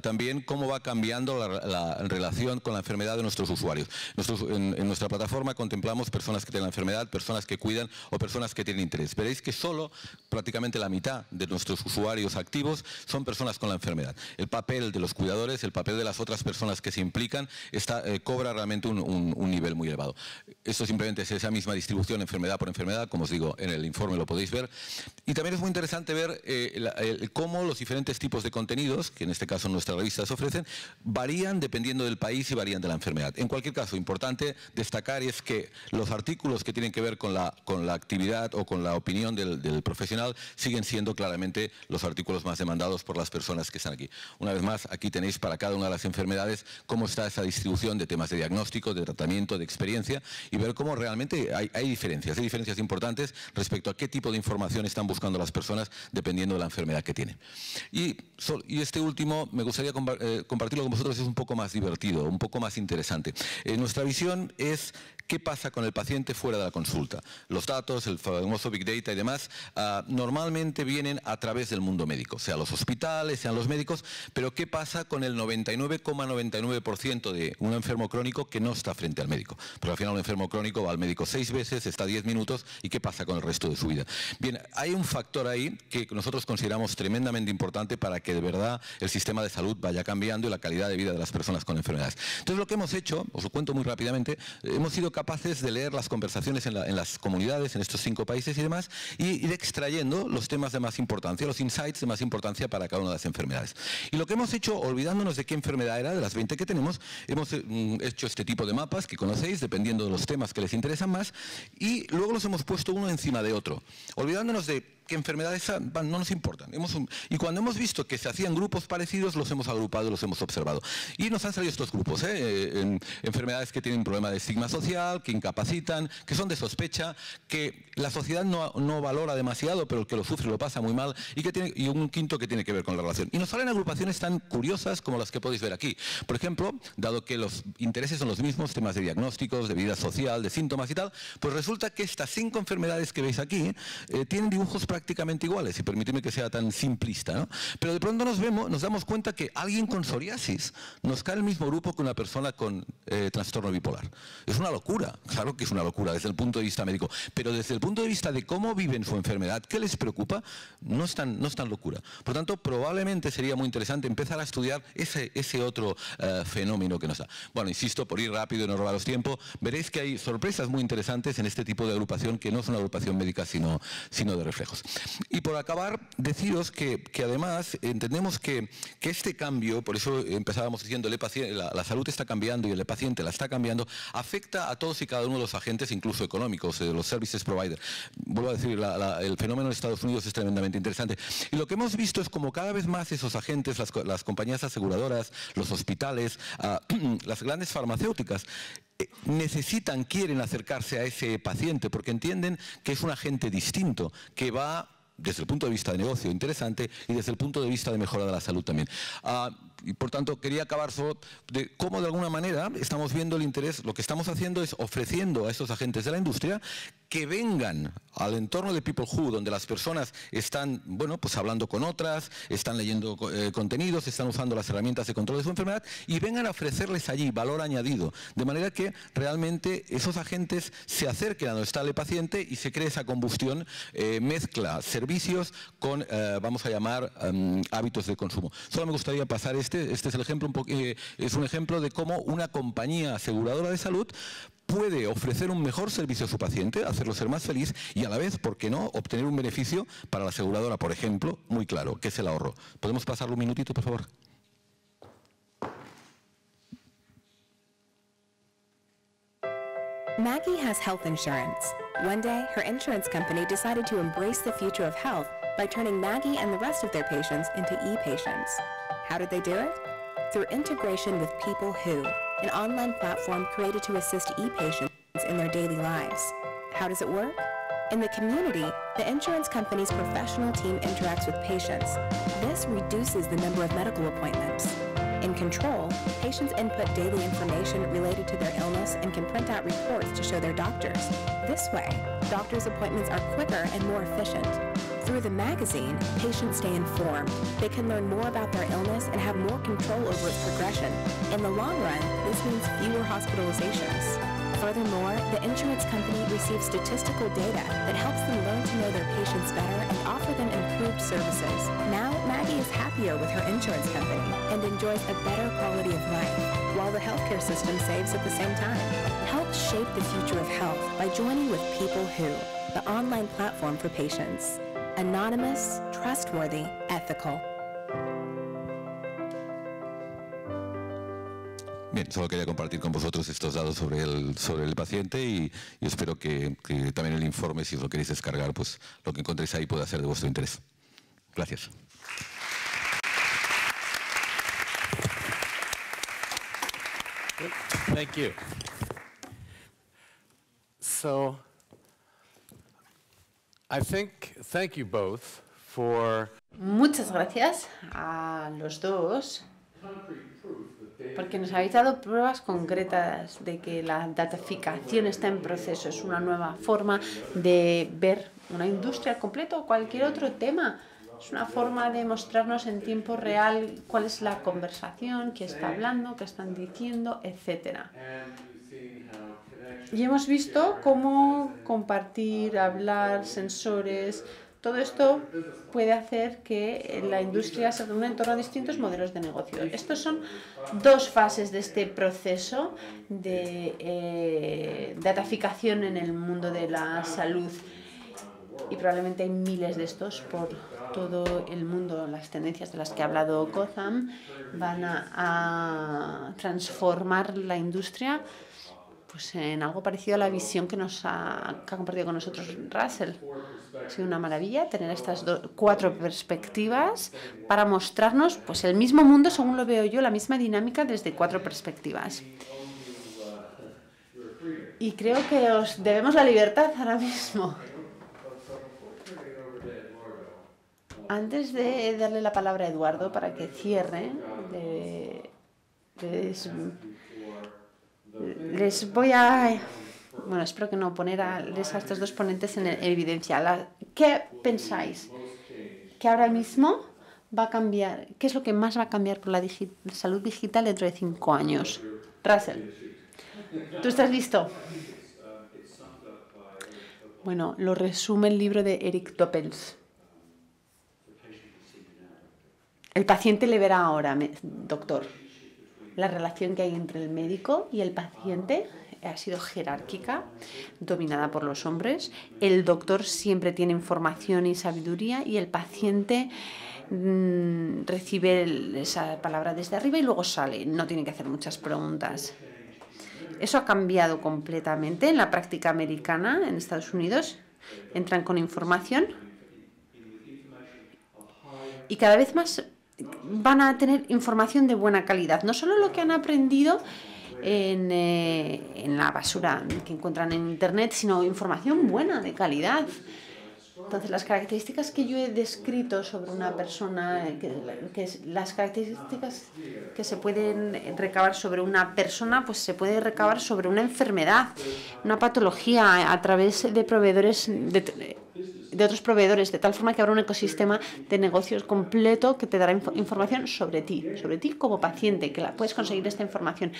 también cómo va cambiando la, relación con la enfermedad de nuestros usuarios. en, en, nuestra plataforma contemplamos personas que tienen la enfermedad, personas que cuidan o personas que tienen interés. Veréis que solo prácticamente la mitad de nuestros usuarios activos son personas con la enfermedad. El papel de los cuidadores, el papel de las otras personas que se implican, eh, cobra realmente un, nivel muy elevado. Esto simplemente es esa misma distribución enfermedad por enfermedad, como os digo, en el informe lo podéis ver. Y también es muy interesante ver eh, cómo los diferentes tipos de contenidos, que en este caso nuestras revistas ofrecen, varían dependiendo del país y varían de la enfermedad. En cualquier caso, importante destacar es que los artículos que tienen que ver con la, con la actividad o con la opinión del, del profesional siguen siendo claramente los artículos más demandados por las personas que están aquí. Una vez más, aquí tenéis para cada una de las enfermedades cómo está esa distribución de temas de diagnóstico, de tratamiento, de experiencia y ver cómo realmente hay, diferencias, hay diferencias importantes respecto a qué tipo de información están buscando las personas dependiendo de la enfermedad que tienen. Y, este último me gustaría eh, compartirlo con vosotros, es un poco más divertido, un poco más interesante. Eh, nuestra visión es ¿Qué pasa con el paciente fuera de la consulta? Los datos, el famoso Big Data y demás, ah, normalmente vienen a través del mundo médico, sea los hospitales, sean los médicos, pero ¿qué pasa con el 99,99% de un enfermo crónico que no está frente al médico? Porque al final un enfermo crónico va al médico seis veces, está 10 minutos y ¿qué pasa con el resto de su vida? Bien, hay un factor ahí que nosotros consideramos tremendamente importante para que de verdad el sistema de salud vaya cambiando y la calidad de vida de las personas con enfermedades. Entonces lo que hemos hecho, os lo cuento muy rápidamente, hemos capaces de leer las conversaciones en, las comunidades, en estos cinco países y demás, y ir extrayendo los temas de más importancia, los insights de más importancia para cada una de las enfermedades. Y lo que hemos hecho, olvidándonos de qué enfermedad era, de las 20 que tenemos, hemos eh, mm, hecho este tipo de mapas que conocéis, dependiendo de los temas que les interesan más, y luego los hemos puesto uno encima de otro, olvidándonos de qué enfermedades no nos importan. y cuando hemos visto que se hacían grupos parecidos, los hemos agrupado, los hemos observado. Y nos han salido estos grupos, ¿eh? enfermedades que tienen problema de estigma social, que incapacitan, que son de sospecha, que la sociedad no, valora demasiado, pero el que lo sufre lo pasa muy mal, y, que tiene, y un quinto que tiene que ver con la relación. Y nos salen agrupaciones tan curiosas como las que podéis ver aquí. Por ejemplo, dado que los intereses son los mismos, temas de diagnósticos, de vida social, de síntomas y tal, pues resulta que estas cinco enfermedades que veis aquí eh, tienen dibujos prácticamente iguales, y permíteme que sea tan simplista, ¿no? Pero de pronto nos vemos, nos damos cuenta que alguien con psoriasis nos cae el mismo grupo que una persona con eh, trastorno bipolar. Es una locura, claro que es una locura desde el punto de vista médico, pero desde el punto de vista de cómo viven su enfermedad, qué les preocupa, no es tan, no es tan locura. Por tanto, probablemente sería muy interesante empezar a estudiar ese, ese otro eh, fenómeno que nos da. Bueno, insisto, por ir rápido y no robaros tiempo, veréis que hay sorpresas muy interesantes en este tipo de agrupación que no es una agrupación médica, sino, sino de reflejos. Y por acabar, deciros que, además entendemos que, este cambio, por eso empezábamos diciendo, la, salud está cambiando y el paciente la está cambiando, afecta a todos y cada uno de los agentes, incluso económicos, de los services providers. Vuelvo a decir, el fenómeno en Estados Unidos es tremendamente interesante. Y lo que hemos visto es como cada vez más esos agentes, las, compañías aseguradoras, los hospitales, ah, las grandes farmacéuticas, eh, necesitan, quieren acercarse a ese paciente porque entienden que es un agente distinto, que va desde el punto de vista de negocio interesante y desde el punto de vista de mejora de la salud también. Ah, y por tanto quería acabar de cómo de alguna manera estamos viendo el interés, lo que estamos haciendo es ofreciendo a estos agentes de la industria que vengan al entorno de People Who, donde las personas están, bueno, pues hablando con otras, están leyendo eh, contenidos, están usando las herramientas de control de su enfermedad y vengan a ofrecerles allí valor añadido, de manera que realmente esos agentes se acerquen a donde está el paciente y se cree esa combustión, eh, mezcla servicios con, eh, vamos a llamar, em, hábitos de consumo. Solo me gustaría pasar este, este es el ejemplo, un es un ejemplo de cómo una compañía aseguradora de salud puede ofrecer un mejor servicio a su paciente, hacerlo ser más feliz y a la vez, ¿por qué no?, obtener un beneficio para la aseguradora, por ejemplo, muy claro, que es el ahorro. ¿Podemos pasarlo un minutito, por favor? Maggie has health insurance. One day, her insurance company decided to embrace the future of health by turning Maggie and the rest of their patients into e-patients. How did they do it? Through integration with People Who, an online platform created to assist e-patients in their daily lives. How does it work? In the community, the insurance company's professional team interacts with patients. This reduces the number of medical appointments. In Control, patients input daily information related to their illness and can print out reports to show their doctors. This way, doctors' appointments are quicker and more efficient. Through the magazine, patients stay informed. They can learn more about their illness and have more control over its progression. In the long run, this means fewer hospitalizations. Furthermore, the insurance company receives statistical data that helps them learn to know their patients better and offer them improved services. Now, Maggie is happier with her insurance company and enjoys a better quality of life, while the healthcare system saves at the same time. Help shape the future of health by joining with People Who, the online platform for patients. Anonymous, trustworthy, ethical. Bien, solo quería compartir con vosotros estos datos sobre el, sobre el paciente y, y espero que, que, también el informe, si os lo queréis descargar, pues lo que encontréis ahí pueda ser de vuestro interés. Gracias. Thank you. So, I think, thank you both for Muchas gracias a los dos porque nos habéis dado pruebas concretas de que la dataficación está en proceso. Es una nueva forma de ver una industria completa o cualquier otro tema. Es una forma de mostrarnos en tiempo real cuál es la conversación, qué está hablando, qué están diciendo, etc. Y hemos visto cómo compartir, hablar, sensores, todo esto puede hacer que la industria se reúna en torno a distintos modelos de negocio. Estos son dos fases de este proceso de eh, dataficación en el mundo de la salud y probablemente hay miles de estos por todo el mundo. Las tendencias de las que ha hablado Gotham van a transformar la industria pues en algo parecido a la visión que nos ha, que ha compartido con nosotros Russell. Ha sido una maravilla tener estas cuatro perspectivas para mostrarnos pues el mismo mundo, según lo veo yo, la misma dinámica desde cuatro perspectivas. Y creo que os debemos la libertad ahora mismo. Antes de darle la palabra a Eduardo para que cierre, de, les voy a, bueno, espero que no poner a, estos dos ponentes en evidencia. ¿Qué pensáis? Que ahora mismo va a cambiar, ¿qué es lo que más va a cambiar por la salud digital dentro de cinco años? Russell, ¿tú estás listo? Bueno, lo resume el libro de Eric Doppels. El paciente le verá ahora, doctor la relación que hay entre el médico y el paciente ha sido jerárquica, dominada por los hombres. El doctor siempre tiene información y sabiduría y el paciente mm, recibe esa palabra desde arriba y luego sale. No tiene que hacer muchas preguntas. Eso ha cambiado completamente en la práctica americana en Estados Unidos. Entran con información y cada vez más van a tener información de buena calidad. No solo lo que han aprendido en, eh, en, la basura que encuentran en Internet, sino información buena, de calidad. Entonces, las características que yo he descrito sobre una persona, que, que las características que se pueden recabar sobre una persona, pues se puede recabar sobre una enfermedad, una patología a través de proveedores de, de otros proveedores, de tal forma que habrá un ecosistema de negocios completo que te dará información sobre ti, sobre ti como paciente, que la puedes conseguir esta información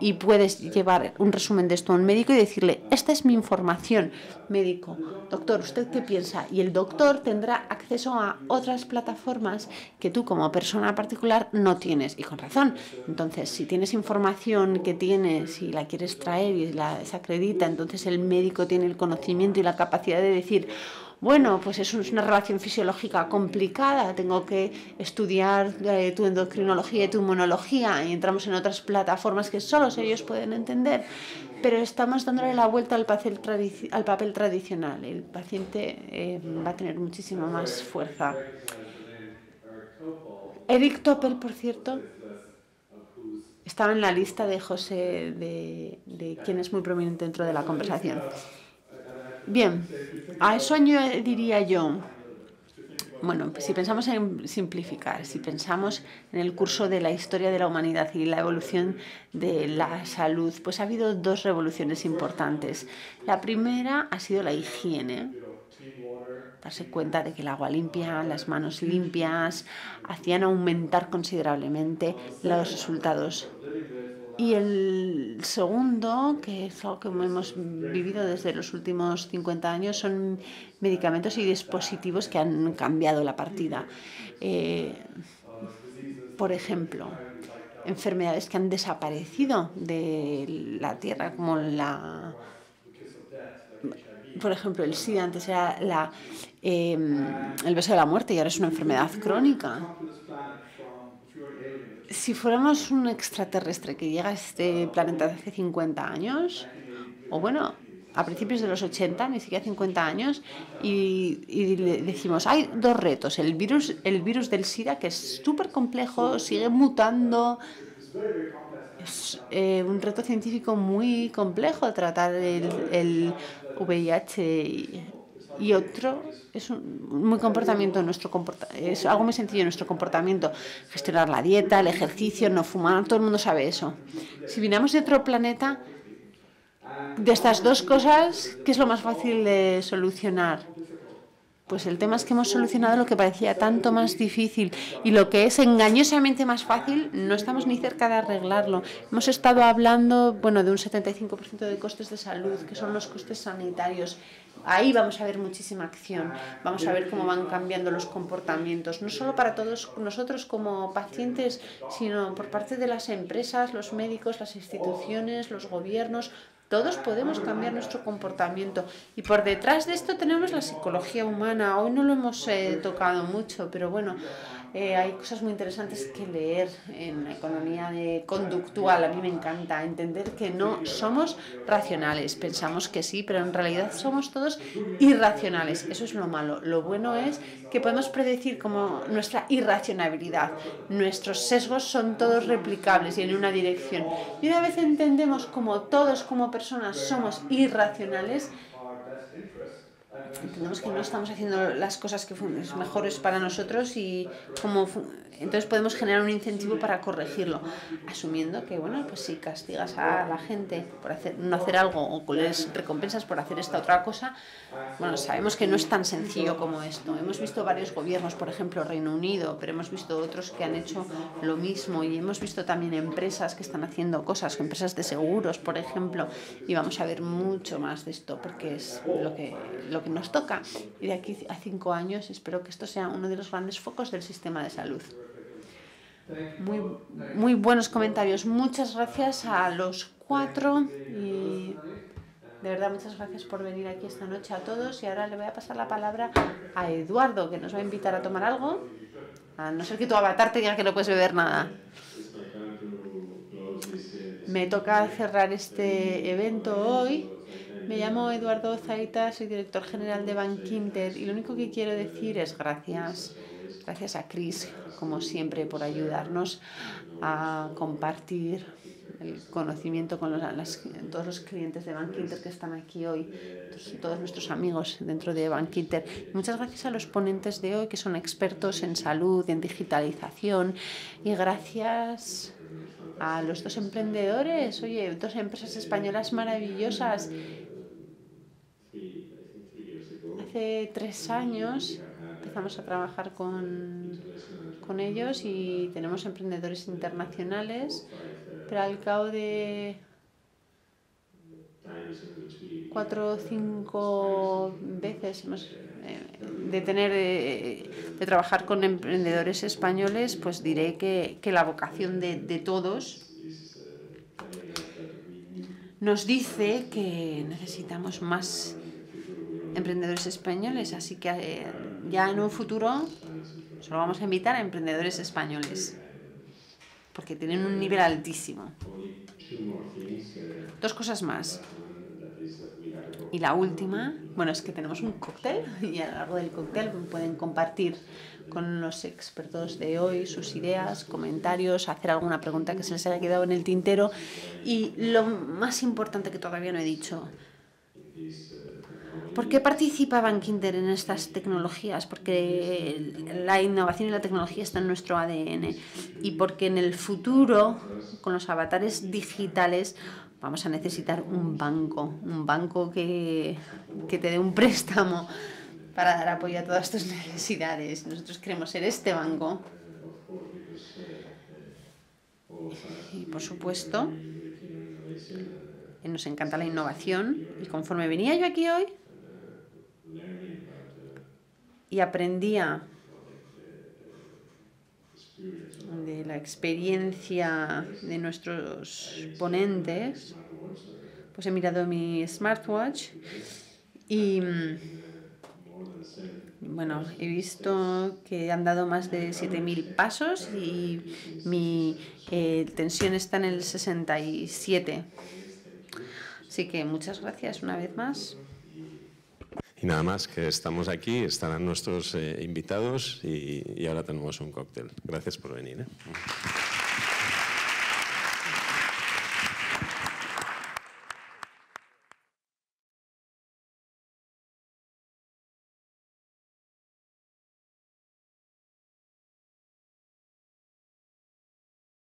y, y, puedes llevar un resumen de esto a un médico y decirle, esta es mi información, médico, doctor, ¿usted qué piensa? Y el doctor tendrá acceso a otras plataformas que tú como persona particular no tienes, y con razón. Entonces, si tienes información que tienes y la quieres traer y la, se acredita, entonces el médico tiene el conocimiento y la capacidad de decir, bueno, pues es una relación fisiológica complicada, tengo que estudiar eh, tu endocrinología y tu inmunología y entramos en otras plataformas que solo ellos pueden entender, pero estamos dándole la vuelta al papel, al papel tradicional. El paciente eh, va a tener muchísima más fuerza. Eric Topel, por cierto, estaba en la lista de José, de quien es muy prominente dentro de la conversación. Bien, a eso diría yo, bueno, si pensamos en simplificar, si pensamos en el curso de la historia de la humanidad y la evolución de la salud, pues ha habido dos revoluciones importantes. La primera ha sido la higiene, darse cuenta de que el agua limpia, las manos limpias, hacían aumentar considerablemente los resultados y el segundo, que es algo que hemos vivido desde los últimos 50 años, son medicamentos y dispositivos que han cambiado la partida. Eh, por ejemplo, enfermedades que han desaparecido de la Tierra, como la... Por ejemplo, el SIDA antes era la, eh, el beso de la muerte y ahora es una enfermedad crónica si fuéramos un extraterrestre que llega a este planeta hace 50 años, o bueno, a principios de los 80, ni siquiera 50 años, y, y le decimos, hay dos retos. El virus, el virus del SIDA, que es súper complejo, sigue mutando. Es eh, un reto científico muy complejo tratar el, el VIH. Y otro es un muy comportamiento nuestro es algo muy sencillo nuestro comportamiento. Gestionar la dieta el ejercicio no fumar todo el mundo sabe eso. Si vinamos de otro planeta de estas dos cosas qué es lo más fácil de solucionar pues el tema es que hemos solucionado lo que parecía tanto más difícil y lo que es engañosamente más fácil, no estamos ni cerca de arreglarlo. Hemos estado hablando, bueno, de un 75% de costes de salud, que son los costes sanitarios. Ahí vamos a ver muchísima acción, vamos a ver cómo van cambiando los comportamientos, no solo para todos nosotros como pacientes, sino por parte de las empresas, los médicos, las instituciones, los gobiernos, todos podemos cambiar nuestro comportamiento. Y por detrás de esto tenemos la psicología humana. Hoy no lo hemos eh, tocado mucho, pero bueno, eh, hay cosas muy interesantes que leer en la economía conductual. A mí me encanta entender que no somos racionales. Pensamos que sí, pero en realidad somos todos irracionales. Eso es lo malo. Lo bueno es que podemos predecir como nuestra irracionalidad. Nuestros sesgos son todos replicables y en una dirección. Y una vez entendemos como todos como personas somos irracionales, entendemos que no estamos haciendo las cosas que son mejores para nosotros y como entonces podemos generar un incentivo para corregirlo, asumiendo que, bueno, pues si castigas a la gente por hacer, no hacer algo o les recompensas por hacer esta otra cosa, bueno, sabemos que no es tan sencillo como esto. Hemos visto varios gobiernos, por ejemplo, Reino Unido, pero hemos visto otros que han hecho lo mismo y hemos visto también empresas que están haciendo cosas, empresas de seguros, por ejemplo, y vamos a ver mucho más de esto porque es lo que, lo que nos toca. Y de aquí a cinco años espero que esto sea uno de los grandes focos del sistema de salud. Muy, muy buenos comentarios. Muchas gracias a los cuatro y de verdad muchas gracias por venir aquí esta noche a todos y ahora le voy a pasar la palabra a Eduardo que nos va a invitar a tomar algo. A no ser que tu avatar te diga que no puedes beber nada. Me toca cerrar este evento hoy. Me llamo Eduardo Zaita, soy director general de Bankinter y lo único que quiero decir es gracias. Gracias a Chris, como siempre, por ayudarnos a compartir el conocimiento con los, todos los clientes de Bankinter que están aquí hoy, todos, nuestros amigos dentro de Bankinter. Muchas gracias a los ponentes de hoy que son expertos en salud, en digitalización y gracias a los dos emprendedores, oye, dos empresas españolas maravillosas. Hace tres años empezamos a trabajar con, con ellos y tenemos emprendedores internacionales pero al cabo de cuatro o cinco veces eh, de tener eh, de, trabajar con emprendedores españoles, pues diré que, la vocación de, todos nos dice que necesitamos más emprendedores españoles, así que eh, ya en un futuro solo vamos a invitar a emprendedores españoles porque tienen un nivel altísimo. Dos cosas más. Y la última, bueno, es que tenemos un cóctel y a lo largo del cóctel pueden compartir con los expertos de hoy sus ideas, comentarios, hacer alguna pregunta que se les haya quedado en el tintero. Y lo más importante que todavía no he dicho, ¿Por qué participa Bankinter en estas tecnologías? Porque la innovación y la tecnología están en nuestro ADN y porque en el futuro, con los avatares digitales, vamos a necesitar un banco, un banco que, que te dé un préstamo para dar apoyo a todas tus necesidades. Nosotros queremos ser este banco. Y por supuesto, nos encanta la innovación y conforme venía yo aquí hoy, y aprendía de la experiencia de nuestros ponentes, pues he mirado mi smartwatch y mm, bueno, he visto que han dado más de 7.000 pasos y mi eh, tensión está en el 67. Así que muchas gracias una vez más. Y nada más, que estamos aquí, estarán nuestros eh, invitados y, ahora tenemos un cóctel. Gracias por venir. ¿eh?